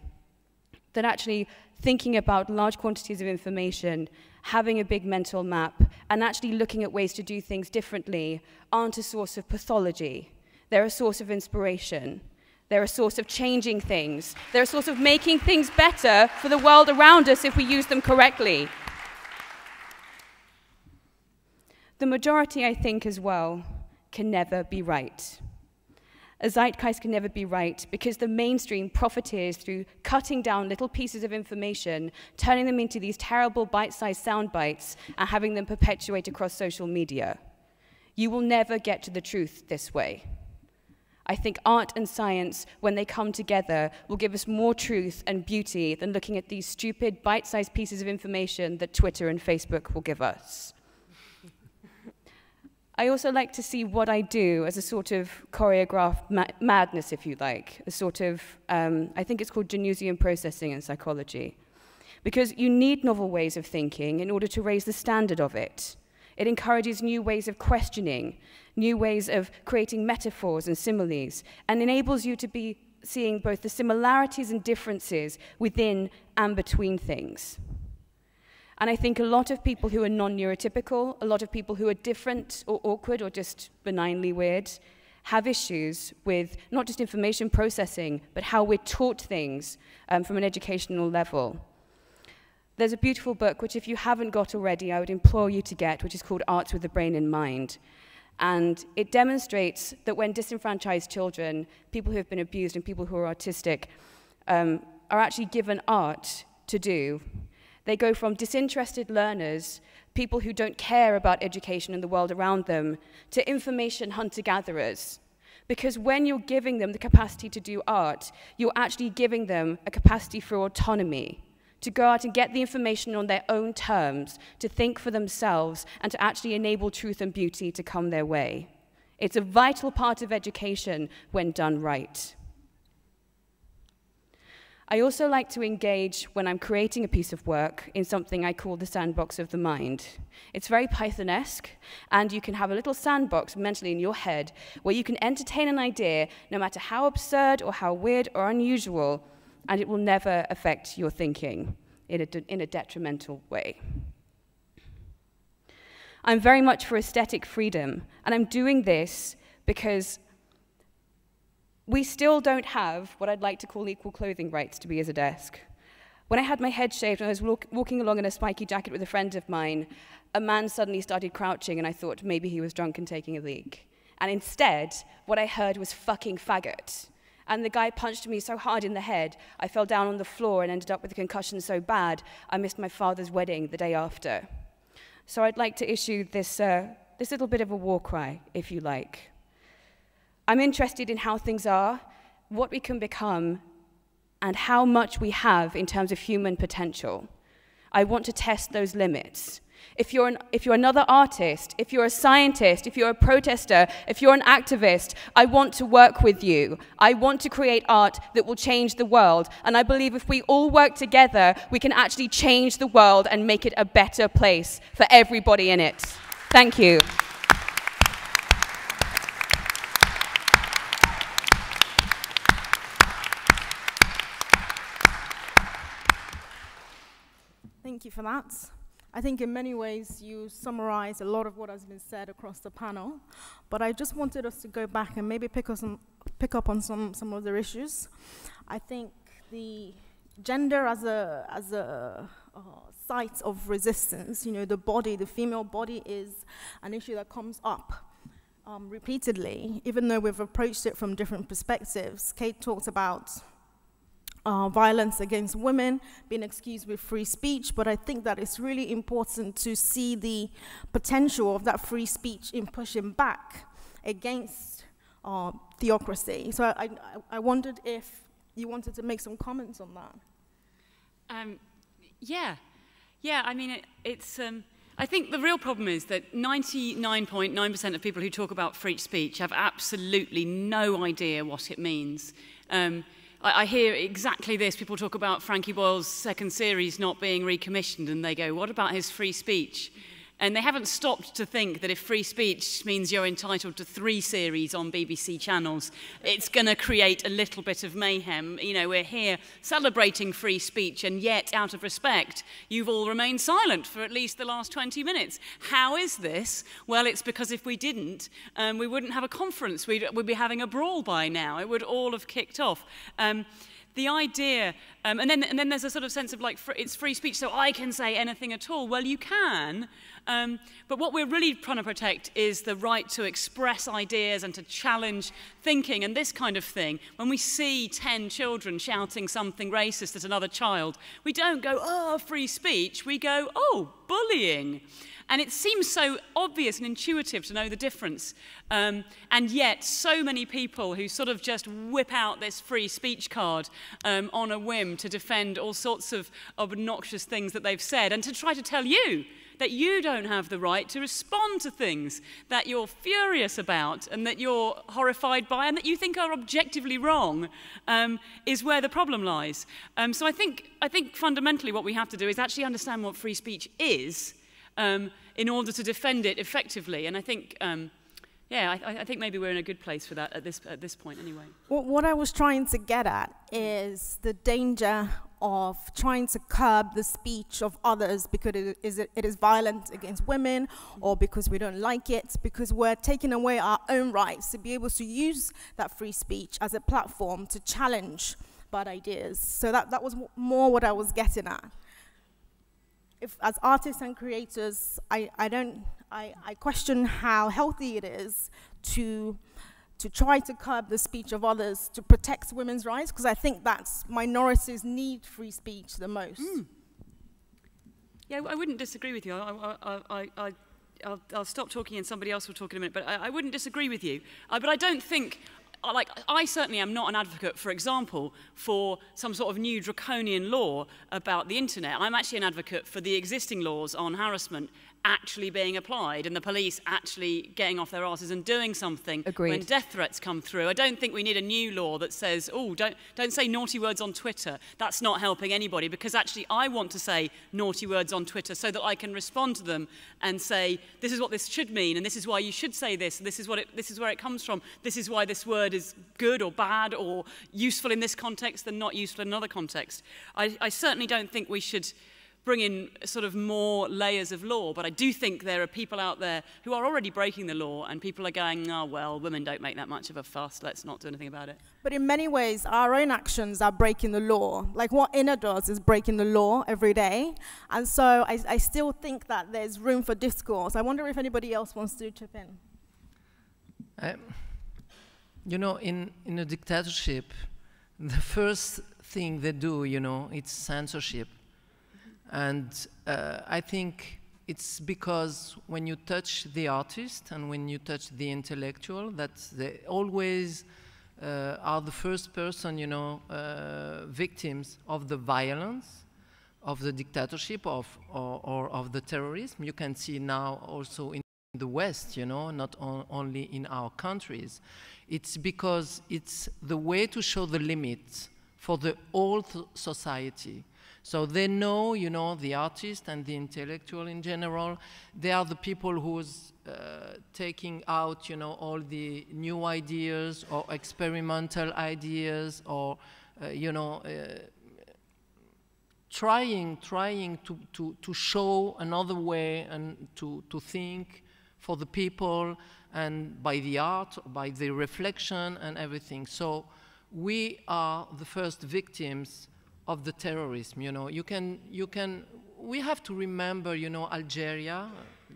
that actually thinking about large quantities of information, having a big mental map, and actually looking at ways to do things differently aren't a source of pathology. They're a source of inspiration. They're a source of changing things. They're a source of making things better for the world around us if we use them correctly. The majority, I think, as well, can never be right. A zeitgeist can never be right because the mainstream profiteers through cutting down little pieces of information, turning them into these terrible bite sized sound bites, and having them perpetuate across social media. You will never get to the truth this way. I think art and science, when they come together, will give us more truth and beauty than looking at these stupid, bite sized pieces of information that Twitter and Facebook will give us. [LAUGHS] I also like to see what I do as a sort of choreographed ma madness, if you like, a sort of, um, I think it's called Janusian processing in psychology. Because you need novel ways of thinking in order to raise the standard of it. It encourages new ways of questioning, new ways of creating metaphors and similes, and enables you to be seeing both the similarities and differences within and between things. And I think a lot of people who are non neurotypical, a lot of people who are different or awkward or just benignly weird, have issues with not just information processing, but how we're taught things um, from an educational level. There's a beautiful book, which if you haven't got already, I would implore you to get, which is called Arts with the Brain in Mind. And it demonstrates that when disenfranchised children, people who have been abused and people who are autistic, um, are actually given art to do, they go from disinterested learners, people who don't care about education and the world around them, to information hunter gatherers. Because when you're giving them the capacity to do art, you're actually giving them a capacity for autonomy to go out and get the information on their own terms, to think for themselves, and to actually enable truth and beauty to come their way. It's a vital part of education when done right. I also like to engage when I'm creating a piece of work in something I call the sandbox of the mind. It's very Python-esque, and you can have a little sandbox mentally in your head where you can entertain an idea, no matter how absurd or how weird or unusual, and it will never affect your thinking in a, in a detrimental way. I'm very much for aesthetic freedom, and I'm doing this because we still don't have what I'd like to call equal clothing rights to be as a desk. When I had my head shaved and I was walk walking along in a spiky jacket with a friend of mine, a man suddenly started crouching, and I thought maybe he was drunk and taking a leak. And instead, what I heard was fucking faggot. And the guy punched me so hard in the head, I fell down on the floor and ended up with a concussion so bad, I missed my father's wedding the day after. So I'd like to issue this, uh, this little bit of a war cry, if you like. I'm interested in how things are, what we can become, and how much we have in terms of human potential. I want to test those limits. If you're, an, if you're another artist, if you're a scientist, if you're a protester, if you're an activist, I want to work with you. I want to create art that will change the world. And I believe if we all work together, we can actually change the world and make it a better place for everybody in it. Thank you. Thank you for that. I think in many ways you summarize a lot of what has been said across the panel, but I just wanted us to go back and maybe pick, some, pick up on some, some of their issues. I think the gender as a, as a uh, site of resistance, you know, the body, the female body is an issue that comes up um, repeatedly, even though we've approached it from different perspectives. Kate talked about uh, violence against women being excused with free speech, but I think that it's really important to see the potential of that free speech in pushing back against uh, theocracy. So I, I, I, wondered if you wanted to make some comments on that. Um, yeah, yeah, I mean, it, it's. Um, I think the real problem is that 99.9% of people who talk about free speech have absolutely no idea what it means. Um, I, I hear exactly this. People talk about Frankie Boyle's second series not being recommissioned, and they go, what about his free speech? And they haven't stopped to think that if free speech means you're entitled to three series on BBC channels, it's going to create a little bit of mayhem. You know, we're here celebrating free speech, and yet, out of respect, you've all remained silent for at least the last 20 minutes. How is this? Well, it's because if we didn't, um, we wouldn't have a conference. We'd, we'd be having a brawl by now. It would all have kicked off. Um, the idea, um, and, then, and then there's a sort of sense of like, fr it's free speech, so I can say anything at all. Well, you can, um, but what we're really trying to protect is the right to express ideas and to challenge thinking and this kind of thing. When we see 10 children shouting something racist at another child, we don't go, oh, free speech. We go, oh, bullying. And it seems so obvious and intuitive to know the difference. Um, and yet, so many people who sort of just whip out this free speech card um, on a whim to defend all sorts of obnoxious things that they've said and to try to tell you that you don't have the right to respond to things that you're furious about and that you're horrified by and that you think are objectively wrong um, is where the problem lies. Um, so I think, I think fundamentally what we have to do is actually understand what free speech is um, in order to defend it effectively. And I think, um, yeah, I, I, think maybe we're in a good place for that at this, at this point anyway. Well, what I was trying to get at is the danger of trying to curb the speech of others because it is, it is violent against women or because we don't like it, because we're taking away our own rights to be able to use that free speech as a platform to challenge bad ideas. So that, that was more what I was getting at. If, as artists and creators, I, I don't, I, I question how healthy it is to to try to curb the speech of others to protect women's rights, because I think that's minorities need free speech the most. Mm. Yeah, I wouldn't disagree with you. I, I, I, I'll, I'll, stop talking and somebody else will talk in a minute, but I, I wouldn't disagree with you. Uh, but I don't think, like, I certainly am not an advocate, for example, for some sort of new draconian law about the internet. I'm actually an advocate for the existing laws on harassment actually being applied and the police actually getting off their asses and doing something Agreed. when death threats come through. I don't think we need a new law that says, oh, don't, don't say naughty words on Twitter. That's not helping anybody because actually I want to say naughty words on Twitter so that I can respond to them and say, this is what this should mean and this is why you should say this. This is, what it, this is where it comes from. This is why this word is good or bad or useful in this context and not useful in another context. I, I certainly don't think we should bring in sort of more layers of law. But I do think there are people out there who are already breaking the law, and people are going, oh, well, women don't make that much of a fuss, let's not do anything about it. But in many ways, our own actions are breaking the law. Like what Inna does is breaking the law every day. And so I, I still think that there's room for discourse. I wonder if anybody else wants to chip in. Um, you know, in, in a dictatorship, the first thing they do, you know, it's censorship. And uh, I think it's because when you touch the artist and when you touch the intellectual, that they always uh, are the first person, you know, uh, victims of the violence, of the dictatorship, of, or, or, of the terrorism. You can see now also in the West, you know, not on, only in our countries. It's because it's the way to show the limits for the whole society. So they know, you know, the artist and the intellectual in general. They are the people who's uh, taking out, you know, all the new ideas or experimental ideas or, uh, you know, uh, trying, trying to, to, to show another way and to, to think for the people and by the art, by the reflection and everything. So we are the first victims of the terrorism. You know, you can, you can, we have to remember, you know, Algeria,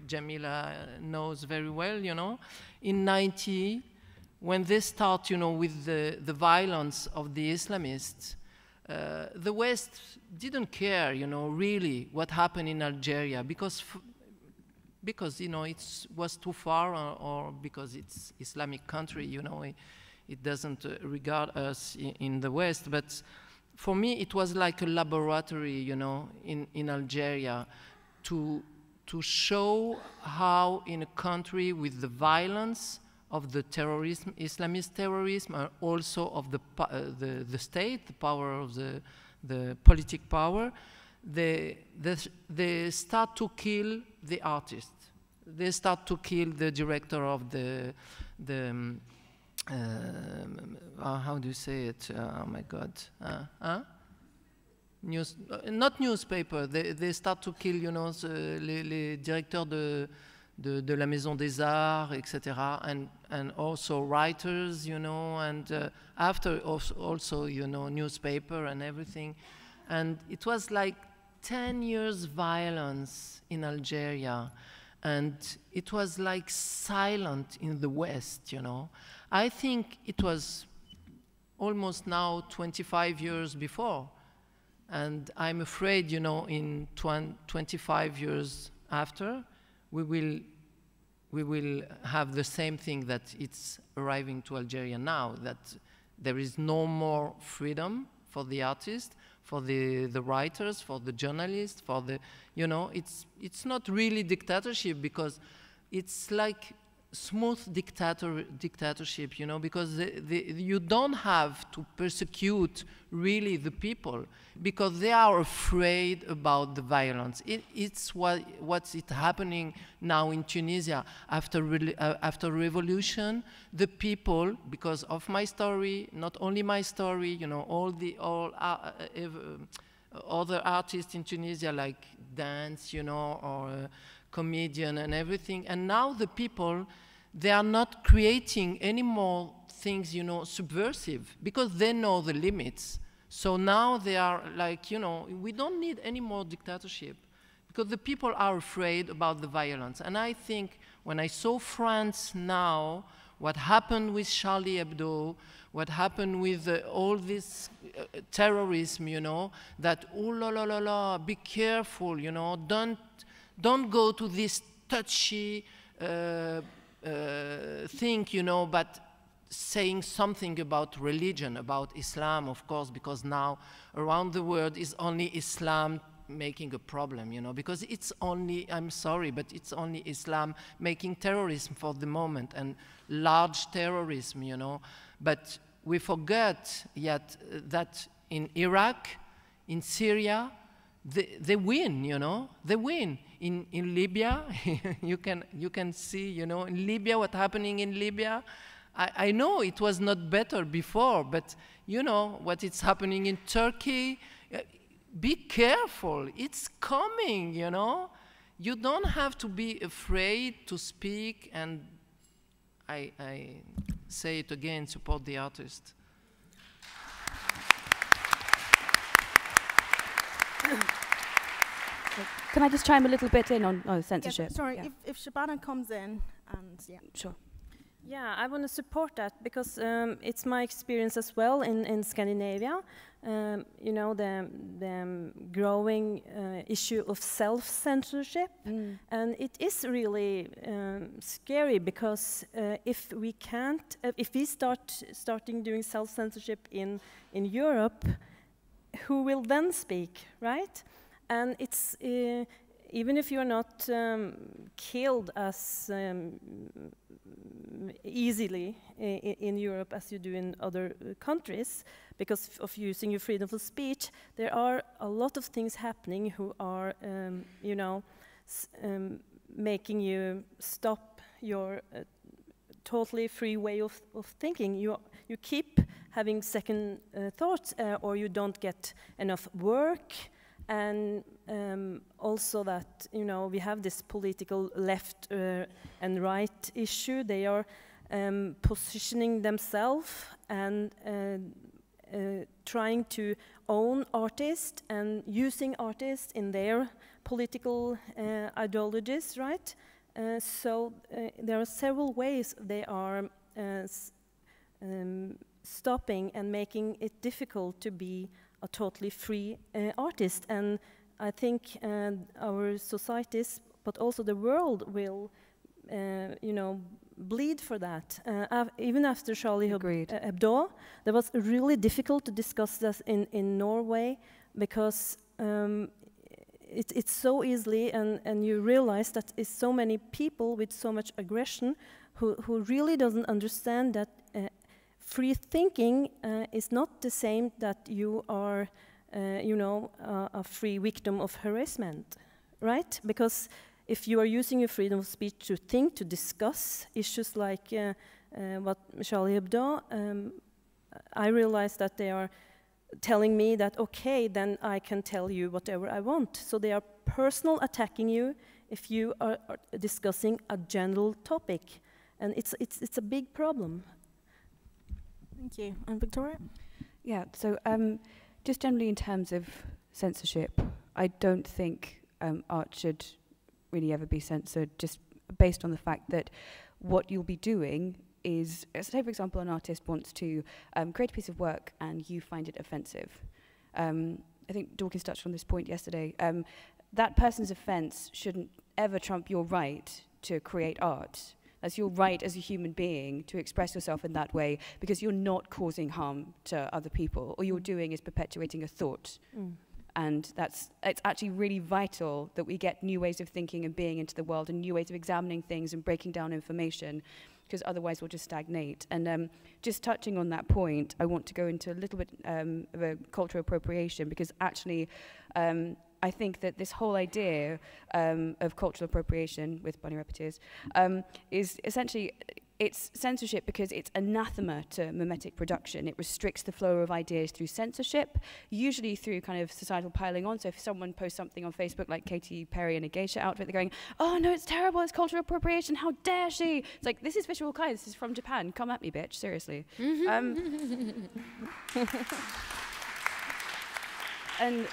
Jamila knows very well, you know, in 90, when they start, you know, with the, the violence of the Islamists, uh, the West didn't care, you know, really what happened in Algeria because, because you know, it was too far or, or, because it's Islamic country, you know, it, it doesn't uh, regard us in, in the West. But for me, it was like a laboratory, you know, in, in Algeria to, to show how in a country with the violence of the terrorism, Islamist terrorism, and also of the, uh, the, the state, the power of the, the politic power, they, they, they start to kill the artist. They start to kill the director of the, the um, uh, how do you say it? Uh, oh my God. Uh, huh? News, uh, not newspaper. They, they start to kill, you know, the, les, les directeurs de, de, de, la Maison des Arts, etc. And, and also writers, you know, and uh, after also, also, you know, newspaper and everything. And it was like 10 years violence in Algeria. And it was like silent in the West, you know. I think it was almost now 25 years before. And I'm afraid, you know, in 25 years after, we will, we will have the same thing that it's arriving to Algeria now, that there is no more freedom for the artist, for the, the writers, for the journalists, for the, you know, it's, it's not really dictatorship because it's like smooth dictator, dictatorship, you know, because the, the, you don't have to persecute really the people because they are afraid about the violence. It, it's what, what's it happening now in Tunisia after, re, uh, after revolution. The people, because of my story, not only my story, you know, all the all uh, uh, other artists in Tunisia like dance, you know, or uh, comedian and everything. And now the people, they are not creating any more things, you know, subversive because they know the limits. So now they are like, you know, we don't need any more dictatorship because the people are afraid about the violence. And I think when I saw France now, what happened with Charlie Hebdo, what happened with uh, all this uh, terrorism, you know, that, oh la la la la, be careful, you know, don't, don't go to this touchy uh, uh, thing, you know, but saying something about religion, about Islam, of course, because now around the world is only Islam making a problem, you know, because it's only, I'm sorry, but it's only Islam making terrorism for the moment and large terrorism, you know. But we forget yet that in Iraq, in Syria, they, they win, you know, they win. In, in Libya, [LAUGHS] you, can, you can see, you know, in Libya, what's happening in Libya, I, I know it was not better before, but you know what is happening in Turkey. Uh, be careful, it's coming, you know. You don't have to be afraid to speak, and I, I say it again support the artist. [LAUGHS] Can I just chime a little bit in on oh, censorship? Yes, sorry, yeah. if, if Shabana comes in and yeah. Sure. Yeah, I want to support that because um, it's my experience as well in, in Scandinavia. Um, you know, the, the growing uh, issue of self-censorship. Mm. And it is really um, scary because uh, if we can't, uh, if we start starting doing self-censorship in, in Europe, who will then speak, right? And it's, uh, even if you're not um, killed as um, easily in, in, Europe as you do in other uh, countries because of using your freedom of speech, there are a lot of things happening who are, um, you know, um, making you stop your uh, totally free way of, of thinking. You, you keep having second uh, thoughts uh, or you don't get enough work and um, also that you know we have this political left uh, and right issue. They are um, positioning themselves and uh, uh, trying to own artists and using artists in their political uh, ideologies, right? Uh, so uh, there are several ways they are um, stopping and making it difficult to be a totally free uh, artist. And I think uh, our societies, but also the world, will, uh, you know, bleed for that. Uh, even after Charlie uh, Hebdo, that was really difficult to discuss this in, in Norway because um, it, it's so easily, and, and you realize that it's so many people with so much aggression who, who really doesn't understand that free thinking uh, is not the same that you are, uh, you know, uh, a free victim of harassment, right? Because if you are using your freedom of speech to think, to discuss issues like uh, uh, what Charlie Hebdo, um, I realize that they are telling me that, okay, then I can tell you whatever I want. So they are personal attacking you if you are, are discussing a general topic. And it's, it's, it's a big problem. Thank you. And Victoria? Yeah, so um, just generally in terms of censorship, I don't think um, art should really ever be censored just based on the fact that what you'll be doing is, say for example, an artist wants to um, create a piece of work and you find it offensive. Um, I think Dawkins touched on this point yesterday. Um, that person's offense shouldn't ever trump your right to create art. That's your right as a human being to express yourself in that way because you're not causing harm to other people. All you're doing is perpetuating a thought. Mm. And that's, it's actually really vital that we get new ways of thinking and being into the world and new ways of examining things and breaking down information because otherwise we'll just stagnate. And um, just touching on that point, I want to go into a little bit um, of a cultural appropriation because actually um, I think that this whole idea um, of cultural appropriation with Bunny Repeteurs um, is essentially it's censorship because it's anathema to mimetic production. It restricts the flow of ideas through censorship, usually through kind of societal piling on. So if someone posts something on Facebook like Katy Perry in a geisha outfit, they're going, oh no, it's terrible, it's cultural appropriation, how dare she? It's like, this is visual kei, this is from Japan, come at me, bitch, seriously. um, [LAUGHS] and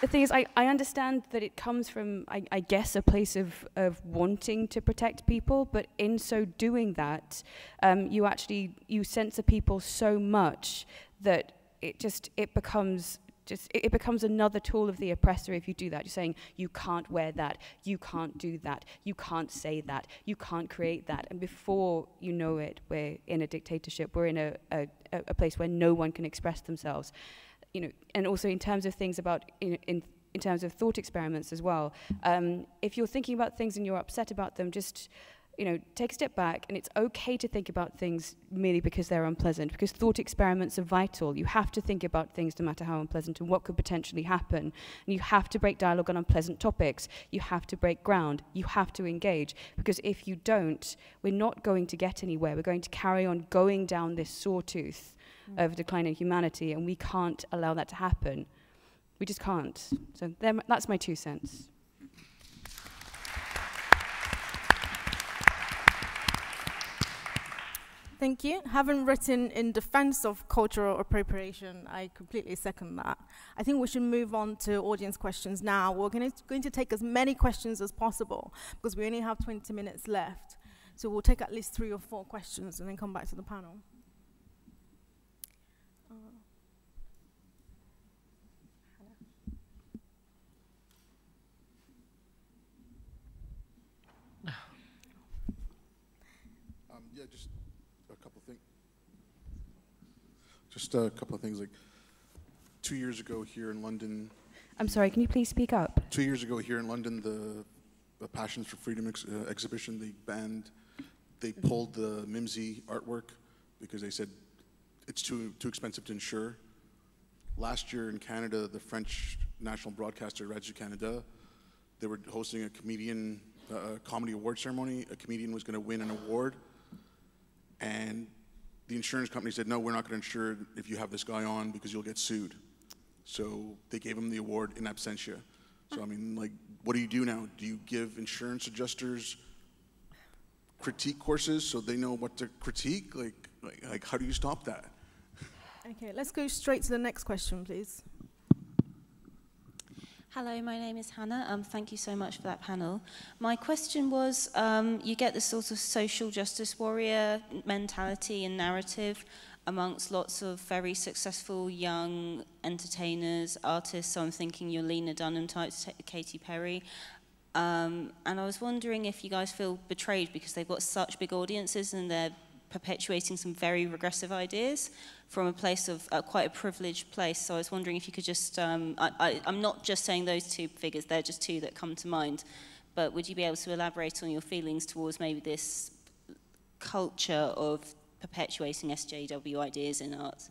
the thing is, I, I understand that it comes from, I, I guess, a place of, of wanting to protect people, but in so doing that, um, you actually, you censor people so much that it just, it becomes just it, becomes another tool of the oppressor if you do that. You're saying you can't wear that, you can't do that, you can't say that, you can't create that. And before you know it, we're in a dictatorship. We're in a, a, a place where no one can express themselves you know, and also in terms of things about, in, in, in terms of thought experiments as well, um, if you're thinking about things and you're upset about them, just, you know, take a step back, and it's okay to think about things merely because they're unpleasant, because thought experiments are vital. You have to think about things no matter how unpleasant and what could potentially happen. And you have to break dialogue on unpleasant topics. You have to break ground. You have to engage, because if you don't, we're not going to get anywhere. We're going to carry on going down this sawtooth mm. of declining humanity, and we can't allow that to happen. We just can't. So that's my two cents. Thank you. Having written in defense of cultural appropriation, I completely second that. I think we should move on to audience questions now. We're going to, going to take as many questions as possible because we only have 20 minutes left. So we'll take at least three or four questions and then come back to the panel. Just a couple of things. Like two years ago here in London. I'm sorry. Can you please speak up? Two years ago here in London, the, the Passions for Freedom ex uh, exhibition, they banned, they pulled the Mimsy artwork because they said it's too too expensive to insure. Last year in Canada, the French national broadcaster Radio Canada, they were hosting a comedian uh, comedy award ceremony. A comedian was going to win an award, and the insurance company said, no, we're not going to insure if you have this guy on because you'll get sued. So they gave him the award in absentia. So, I mean, like, what do you do now? Do you give insurance adjusters critique courses so they know what to critique? Like, like, like how do you stop that? Okay, let's go straight to the next question, please. Hello, my name is Hannah. Um, thank you so much for that panel. My question was, um, you get this sort of social justice warrior mentality and narrative amongst lots of very successful young entertainers, artists. So I'm thinking your Lena Dunham types, Katy Perry. Um, and I was wondering if you guys feel betrayed because they've got such big audiences and they're perpetuating some very regressive ideas from a place of uh, quite a privileged place. So I was wondering if you could just, um, I, am not just saying those two figures, they're just two that come to mind, but would you be able to elaborate on your feelings towards maybe this culture of perpetuating SJW ideas in art?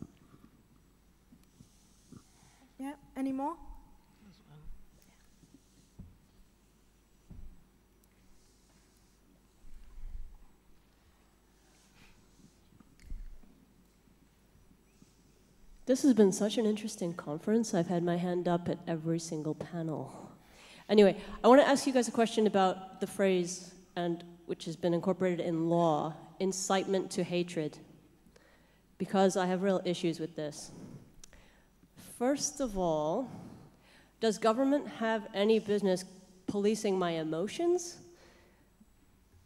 Yeah, any more? This has been such an interesting conference. I've had my hand up at every single panel. Anyway, I want to ask you guys a question about the phrase, and which has been incorporated in law, incitement to hatred, because I have real issues with this. First of all, does government have any business policing my emotions?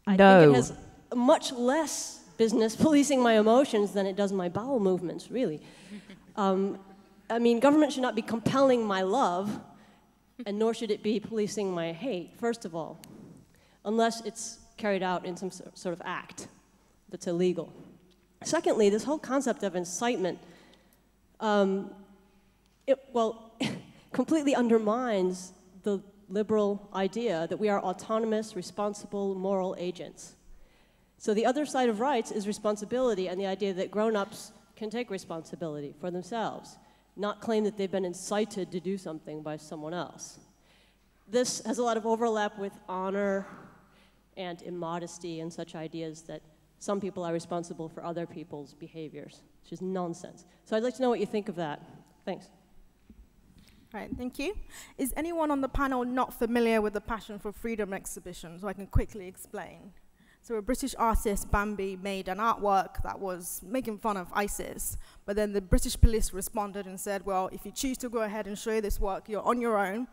I no. think it has much less business [LAUGHS] policing my emotions than it does my bowel movements, really. Um, I mean, government should not be compelling my love, and nor should it be policing my hate, first of all, unless it's carried out in some sort of act that's illegal. Secondly, this whole concept of incitement, um, it, well, [LAUGHS] completely undermines the liberal idea that we are autonomous, responsible, moral agents. So the other side of rights is responsibility and the idea that grown ups can take responsibility for themselves, not claim that they've been incited to do something by someone else. This has a lot of overlap with honor and immodesty and such ideas that some people are responsible for other people's behaviors, which is nonsense. So I'd like to know what you think of that. Thanks. Right, thank you. Is anyone on the panel not familiar with the Passion for Freedom exhibition? So I can quickly explain. So a British artist, Bambi, made an artwork that was making fun of ISIS, but then the British police responded and said, well, if you choose to go ahead and show this work, you're on your own.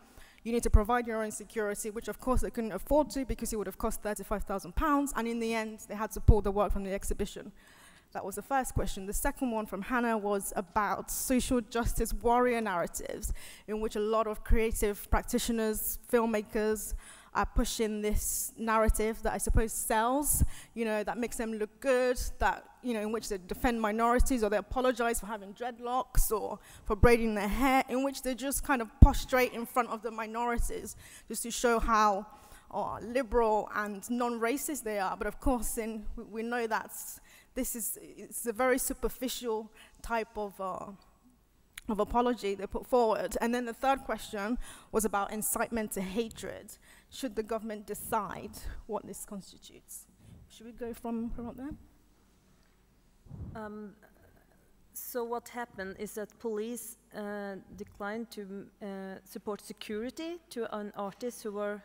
You need to provide your own security, which of course they couldn't afford to because it would have cost 35,000 pounds, and in the end, they had to pull the work from the exhibition. That was the first question. The second one from Hannah was about social justice warrior narratives, in which a lot of creative practitioners, filmmakers, are pushing this narrative that I suppose sells, you know, that makes them look good, that, you know, in which they defend minorities or they apologize for having dreadlocks or for braiding their hair, in which they just kind of prostrate in front of the minorities just to show how oh, liberal and non-racist they are. But of course, in, we know that this is it's a very superficial type of uh, of apology they put forward. And then the third question was about incitement to hatred should the government decide what this constitutes? Should we go from, from there? Um, so what happened is that police uh, declined to uh, support security to an artist who were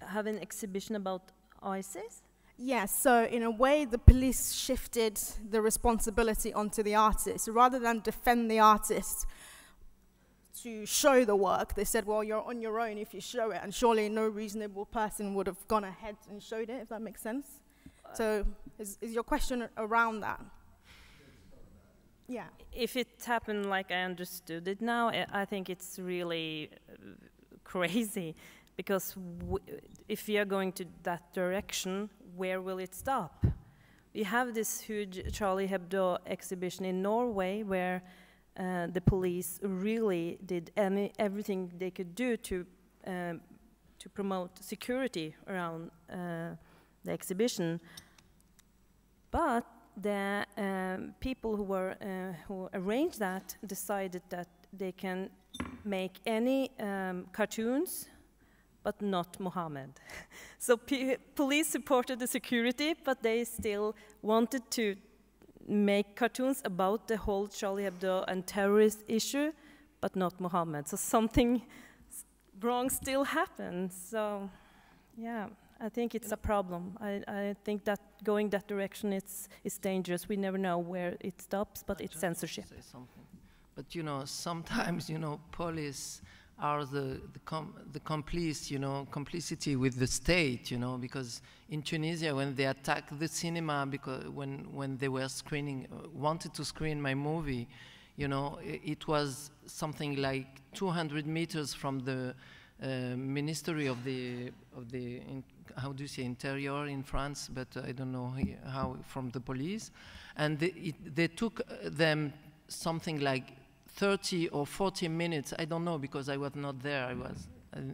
having an exhibition about ISIS? Yes, so in a way, the police shifted the responsibility onto the artist. Rather than defend the artist, to show the work, they said, well, you're on your own if you show it, and surely no reasonable person would have gone ahead and showed it, if that makes sense. So is, is your question around that? Yeah. If it happened like I understood it now, I think it's really uh, crazy because if we are going to that direction, where will it stop? We have this huge Charlie Hebdo exhibition in Norway where uh, the police really did any, everything they could do to um, to promote security around uh, the exhibition. But the um, people who were uh, who arranged that decided that they can make any um, cartoons, but not Mohammed. [LAUGHS] so police supported the security, but they still wanted to make cartoons about the whole Charlie Hebdo and terrorist issue, but not Mohammed. So something [LAUGHS] wrong still happens. So, yeah, I think it's a problem. I, I think that going that direction is, is dangerous. We never know where it stops, but it's censorship. But you know, sometimes you know, police are the, the, com the complice, you know, complicity with the state, you know, because in Tunisia when they attacked the cinema, because when, when they were screening, uh, wanted to screen my movie, you know, it, it was something like 200 meters from the uh, Ministry of the, of the in, how do you say, interior in France, but uh, I don't know how, from the police. And they, it, they took them something like 30 or 40 minutes, I don't know because I was not there, I was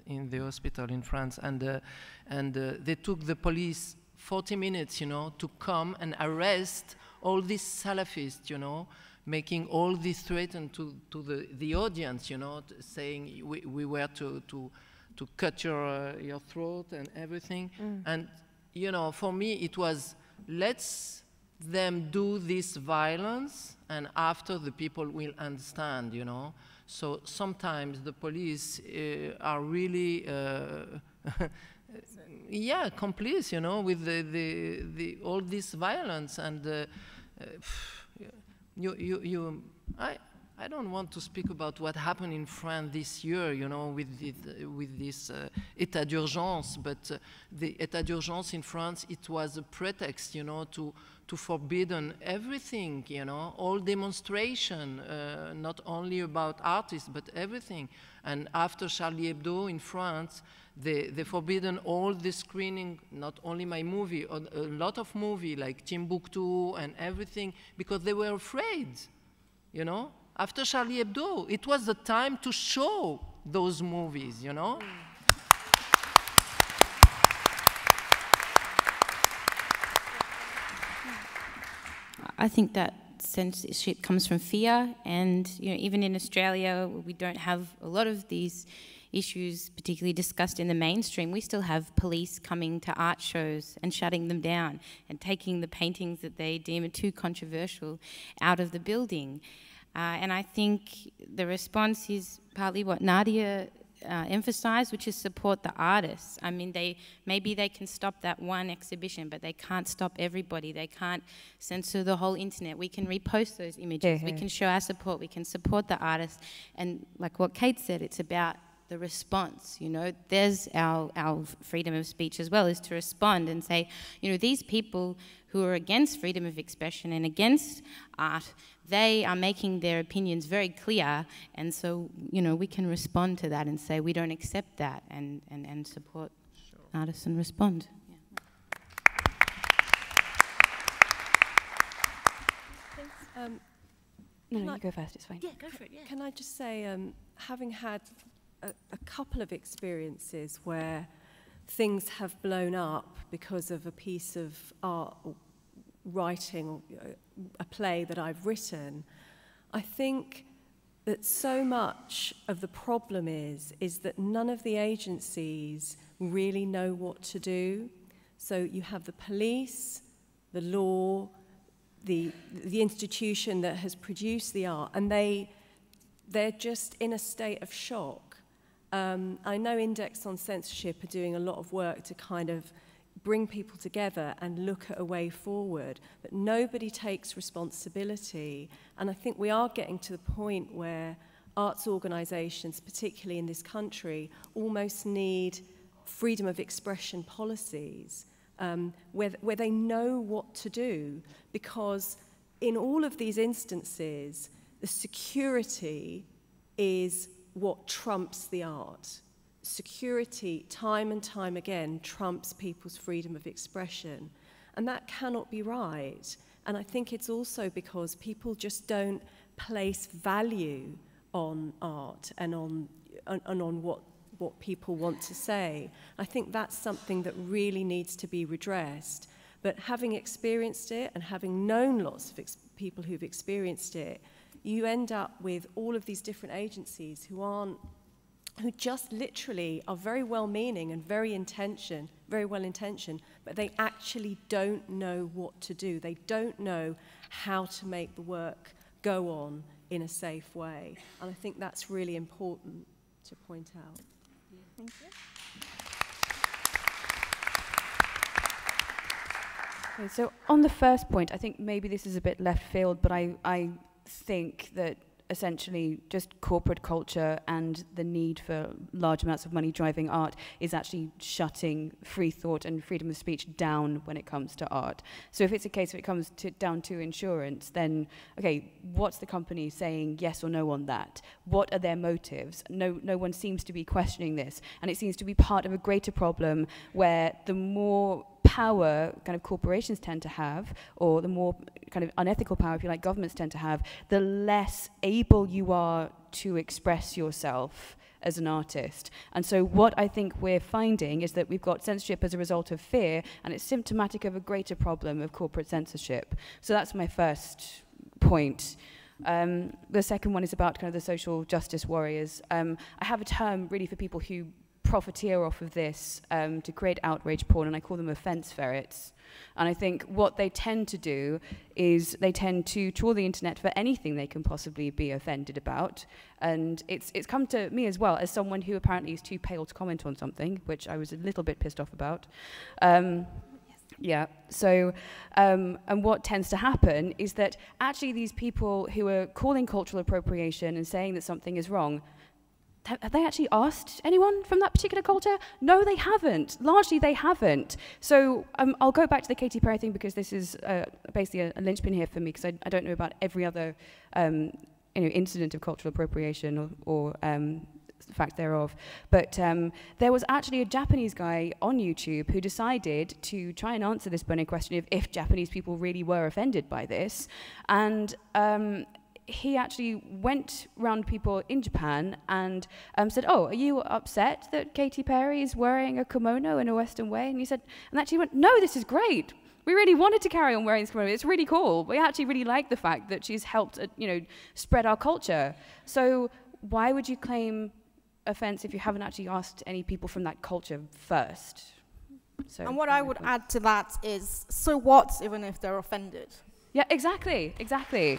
in the hospital in France, and, uh, and uh, they took the police 40 minutes, you know, to come and arrest all these Salafists, you know, making all this threats to, to the, the audience, you know, saying we, we were to, to, to cut your, uh, your throat and everything. Mm. And, you know, for me it was, let's them do this violence and after the people will understand, you know. So sometimes the police uh, are really, uh, [LAUGHS] yeah, complice, you know, with the, the, the, all this violence and uh, you, you, you, I, I don't want to speak about what happened in France this year, you know, with, the, with this uh, état d'urgence, but uh, the état d'urgence in France, it was a pretext, you know, to, to forbidden everything, you know, all demonstration, uh, not only about artists, but everything. And after Charlie Hebdo in France, they, they forbidden all the screening, not only my movie, a lot of movie like Timbuktu and everything, because they were afraid, you know. After Charlie Hebdo, it was the time to show those movies, you know. I think that censorship comes from fear, and you know, even in Australia, we don't have a lot of these issues particularly discussed in the mainstream, we still have police coming to art shows and shutting them down and taking the paintings that they deem are too controversial out of the building. Uh, and I think the response is partly what Nadia uh, emphasize, which is support the artists. I mean, they maybe they can stop that one exhibition, but they can't stop everybody. They can't censor the whole internet. We can repost those images. We can show our support. We can support the artists. And like what Kate said, it's about the response. You know, there's our, our freedom of speech as well, is to respond and say, you know, these people who are against freedom of expression and against art, they are making their opinions very clear. And so, you know, we can respond to that and say, we don't accept that and, and, and support sure. artists and respond. Um, no, no, you go first, it's fine. Yeah, go for it, yeah. Can I just say, um, having had a, a couple of experiences where things have blown up because of a piece of art or writing uh, a play that I've written, I think that so much of the problem is is that none of the agencies really know what to do. So you have the police, the law, the the institution that has produced the art, and they they're just in a state of shock um, I know Index on Censorship are doing a lot of work to kind of bring people together and look at a way forward, but nobody takes responsibility. And I think we are getting to the point where arts organisations, particularly in this country, almost need freedom of expression policies um, where, where they know what to do because in all of these instances, the security is what trumps the art. Security, time and time again, trumps people's freedom of expression. And that cannot be right. And I think it's also because people just don't place value on art and on, and on what, what people want to say. I think that's something that really needs to be redressed. But having experienced it and having known lots of people who've experienced it, you end up with all of these different agencies who aren't who just literally are very well meaning and very intention, very well intentioned, but they actually don't know what to do. They don't know how to make the work go on in a safe way. And I think that's really important to point out. Thank you. Okay, so on the first point, I think maybe this is a bit left field, but I, I think that essentially just corporate culture and the need for large amounts of money driving art is actually shutting free thought and freedom of speech down when it comes to art. So if it's a case if it comes to, down to insurance, then, okay, what's the company saying yes or no on that? What are their motives? No, no one seems to be questioning this. And it seems to be part of a greater problem where the more power kind of corporations tend to have, or the more kind of unethical power, if you like, governments tend to have, the less able you are to express yourself as an artist. And so what I think we're finding is that we've got censorship as a result of fear, and it's symptomatic of a greater problem of corporate censorship. So that's my first point. Um, the second one is about kind of the social justice warriors. Um, I have a term really for people who profiteer off of this um, to create outrage porn, and I call them offense ferrets. And I think what they tend to do is they tend to trawl the internet for anything they can possibly be offended about. And it's, it's come to me as well, as someone who apparently is too pale to comment on something, which I was a little bit pissed off about. Um, yeah, so, um, and what tends to happen is that actually these people who are calling cultural appropriation and saying that something is wrong have they actually asked anyone from that particular culture? No, they haven't. Largely, they haven't. So um, I'll go back to the Katy Perry thing because this is uh, basically a, a, linchpin here for me because I, I, don't know about every other um, you know, incident of cultural appropriation or, or um, fact thereof. But um, there was actually a Japanese guy on YouTube who decided to try and answer this burning question of if Japanese people really were offended by this. And um, he actually went around people in Japan and um, said, "Oh, are you upset that Katy Perry is wearing a kimono in a Western way?" And he said, and actually went, "No, this is great. We really wanted to carry on wearing this kimono. It's really cool. We actually really like the fact that she's helped, uh, you know, spread our culture. So why would you claim offense if you haven't actually asked any people from that culture first. So and what I would add to that is, so what, even if they're offended? Yeah, exactly, exactly.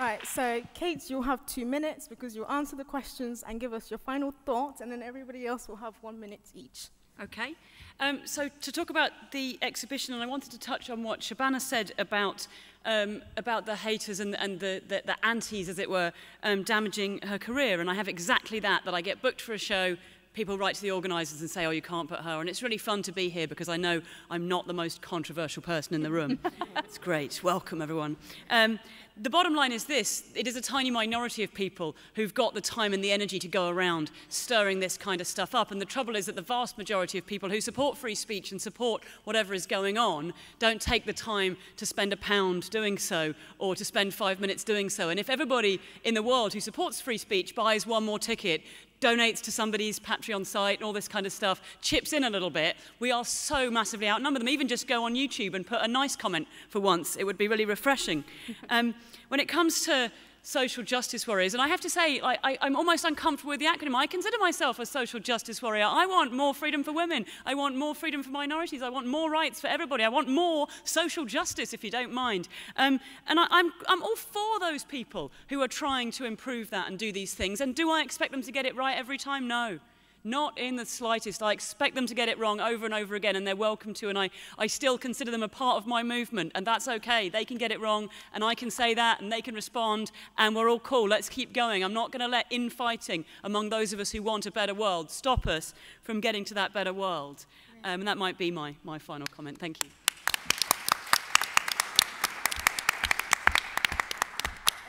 Right, so Kate, you'll have two minutes because you'll answer the questions and give us your final thoughts, and then everybody else will have one minute each. Okay. Um, so to talk about the exhibition, and I wanted to touch on what Shabana said about um, about the haters and, and the, the, the antis, as it were, um, damaging her career. And I have exactly that, that I get booked for a show, people write to the organisers and say, oh, you can't put her. And it's really fun to be here because I know I'm not the most controversial person in the room. [LAUGHS] it's great. Welcome, everyone. Um, the bottom line is this it is a tiny minority of people who've got the time and the energy to go around stirring this kind of stuff up. And the trouble is that the vast majority of people who support free speech and support whatever is going on don't take the time to spend a pound doing so or to spend five minutes doing so. And if everybody in the world who supports free speech buys one more ticket, donates to somebody's Patreon site all this kind of stuff, chips in a little bit, we are so massively outnumbered them. Even just go on YouTube and put a nice comment for once. It would be really refreshing. [LAUGHS] Um, when it comes to social justice warriors. And I have to say, I, I, I'm almost uncomfortable with the acronym. I consider myself a social justice warrior. I want more freedom for women. I want more freedom for minorities. I want more rights for everybody. I want more social justice, if you don't mind. Um, and I, I'm, I'm all for those people who are trying to improve that and do these things. And do I expect them to get it right every time? No. Not in the slightest. I expect them to get it wrong over and over again, and they're welcome to, and I, I still consider them a part of my movement, and that's okay. They can get it wrong, and I can say that, and they can respond, and we're all cool. Let's keep going. I'm not going to let infighting among those of us who want a better world stop us from getting to that better world. Um, and that might be my, my final comment. Thank you.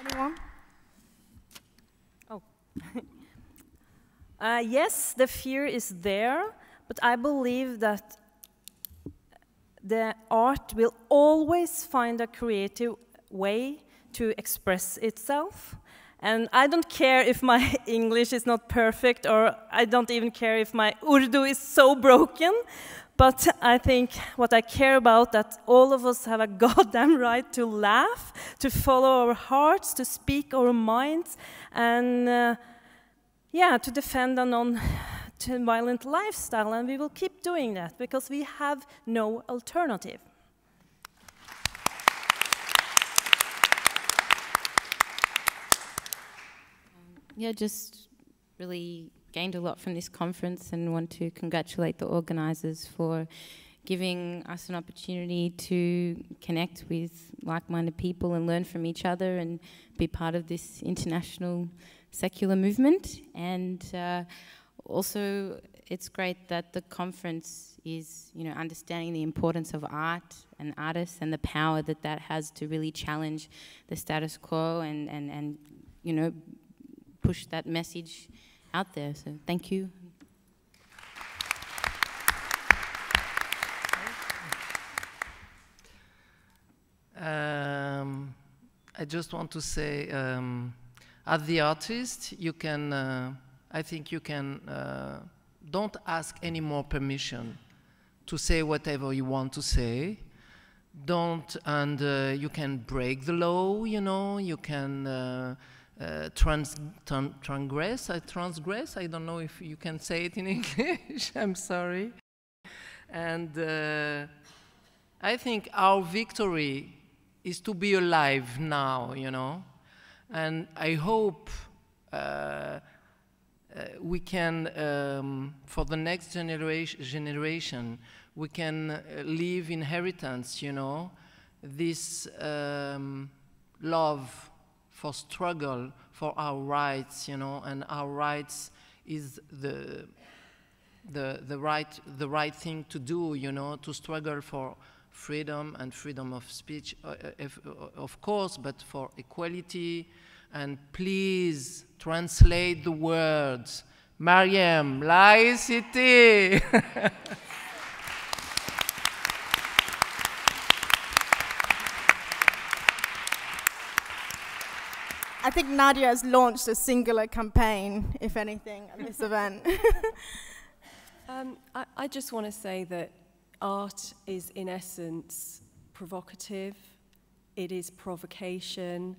Anyone? Oh. [LAUGHS] Uh, yes, the fear is there, but I believe that the art will always find a creative way to express itself. And I don't care if my [LAUGHS] English is not perfect, or I don't even care if my Urdu is so broken. But I think what I care about that all of us have a [LAUGHS] goddamn right to laugh, to follow our hearts, to speak our minds, and uh, yeah, to defend a non-violent lifestyle, and we will keep doing that because we have no alternative. Yeah, just really gained a lot from this conference and want to congratulate the organisers for giving us an opportunity to connect with like-minded people and learn from each other and be part of this international secular movement. And uh, also, it's great that the conference is, you know, understanding the importance of art and artists and the power that that has to really challenge the status quo and, and, and you know, push that message out there. So thank you. Um, I just want to say um, as the artist, you can, uh, I think you can, uh, don't ask any more permission to say whatever you want to say. Don't, and uh, you can break the law, you know, you can uh, uh, trans, transgress, I transgress, I don't know if you can say it in [LAUGHS] English, I'm sorry. And uh, I think our victory is to be alive now, you know, and I hope uh, uh, we can, um, for the next generation, generation we can uh, leave inheritance, you know, this um, love for struggle for our rights, you know, and our rights is the, the, the, right, the right thing to do, you know, to struggle for freedom and freedom of speech, uh, uh if, uh, of course, but for equality. And please translate the words. Mariam, laicity. [LAUGHS] I think Nadia has launched a singular campaign, if anything, at this [LAUGHS] event. [LAUGHS] um, I, I just want to say that art is, in essence, provocative, it is provocation,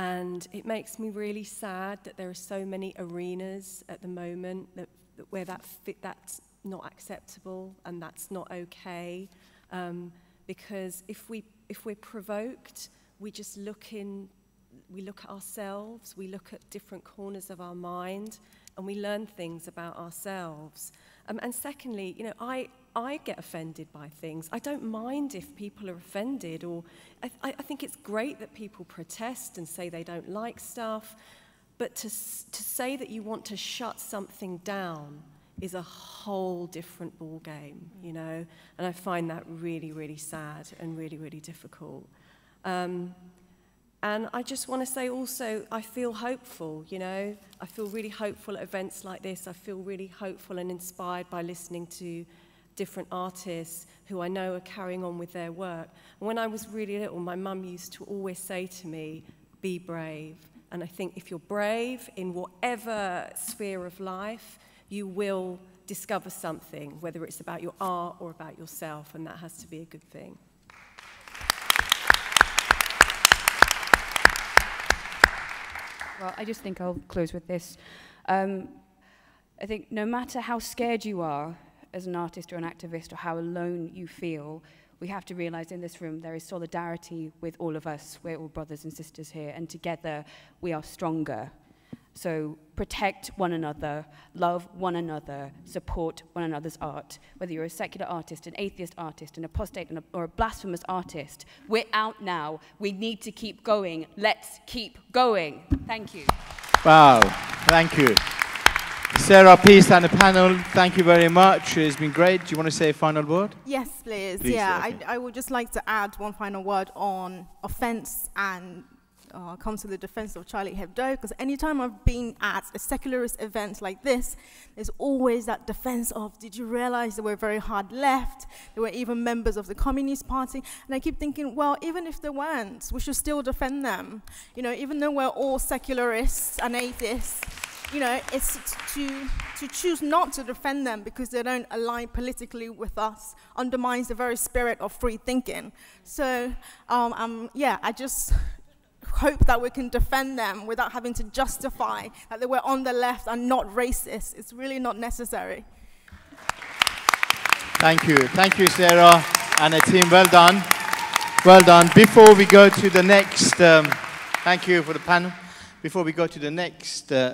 And it makes me really sad that there are so many arenas at the moment that, that where that fit, that's not acceptable and that's not okay. Um, because if, we, if we're provoked, we just look in, we look at ourselves, we look at different corners of our mind, and we learn things about ourselves. Um, and secondly, you know, I, I get offended by things. I don't mind if people are offended, or I, I think it's great that people protest and say they don't like stuff, but to, to say that you want to shut something down is a whole different ball game, you know, and I find that really, really sad and really, really difficult. Um, and I just want to say also, I feel hopeful, you know. I feel really hopeful at events like this. I feel really hopeful and inspired by listening to different artists who I know are carrying on with their work. And when I was really little, my mum used to always say to me, be brave. And I think if you're brave in whatever sphere of life, you will discover something, whether it's about your art or about yourself, and that has to be a good thing. Well, I just think I'll close with this. Um, I think no matter how scared you are as an artist or an activist or how alone you feel, we have to realize in this room there is solidarity with all of us. We're all brothers and sisters here, and together we are stronger. So protect one another, love one another, support one another's art. Whether you're a secular artist, an atheist artist, an apostate, or a blasphemous artist, we're out now. We need to keep going. Let's keep going. Thank you. Wow, thank you. Sarah Peace and the panel, thank you very much. It's been great. Do you want to say a final word? Yes, please. please yeah, okay. I, I would just like to add one final word on offense and uh, come to the defense of Charlie Hebdo, because anytime I've been at a secularist event like this, there's always that defense of, did you realize they were very hard left? They were even members of the Communist Party. And I keep thinking, well, even if they weren't, we should still defend them. You know, even though we're all secularists and atheists, you know, it's to, to choose not to defend them because they don't align politically with us undermines the very spirit of free thinking. So, um, um, yeah, I just hope that we can defend them without having to justify that they were on the left and not racist. It's really not necessary. Thank you. Thank you, Sarah and the team. Well done. Well done. Before we go to the next, um, thank you for the panel. Before we go to the next uh,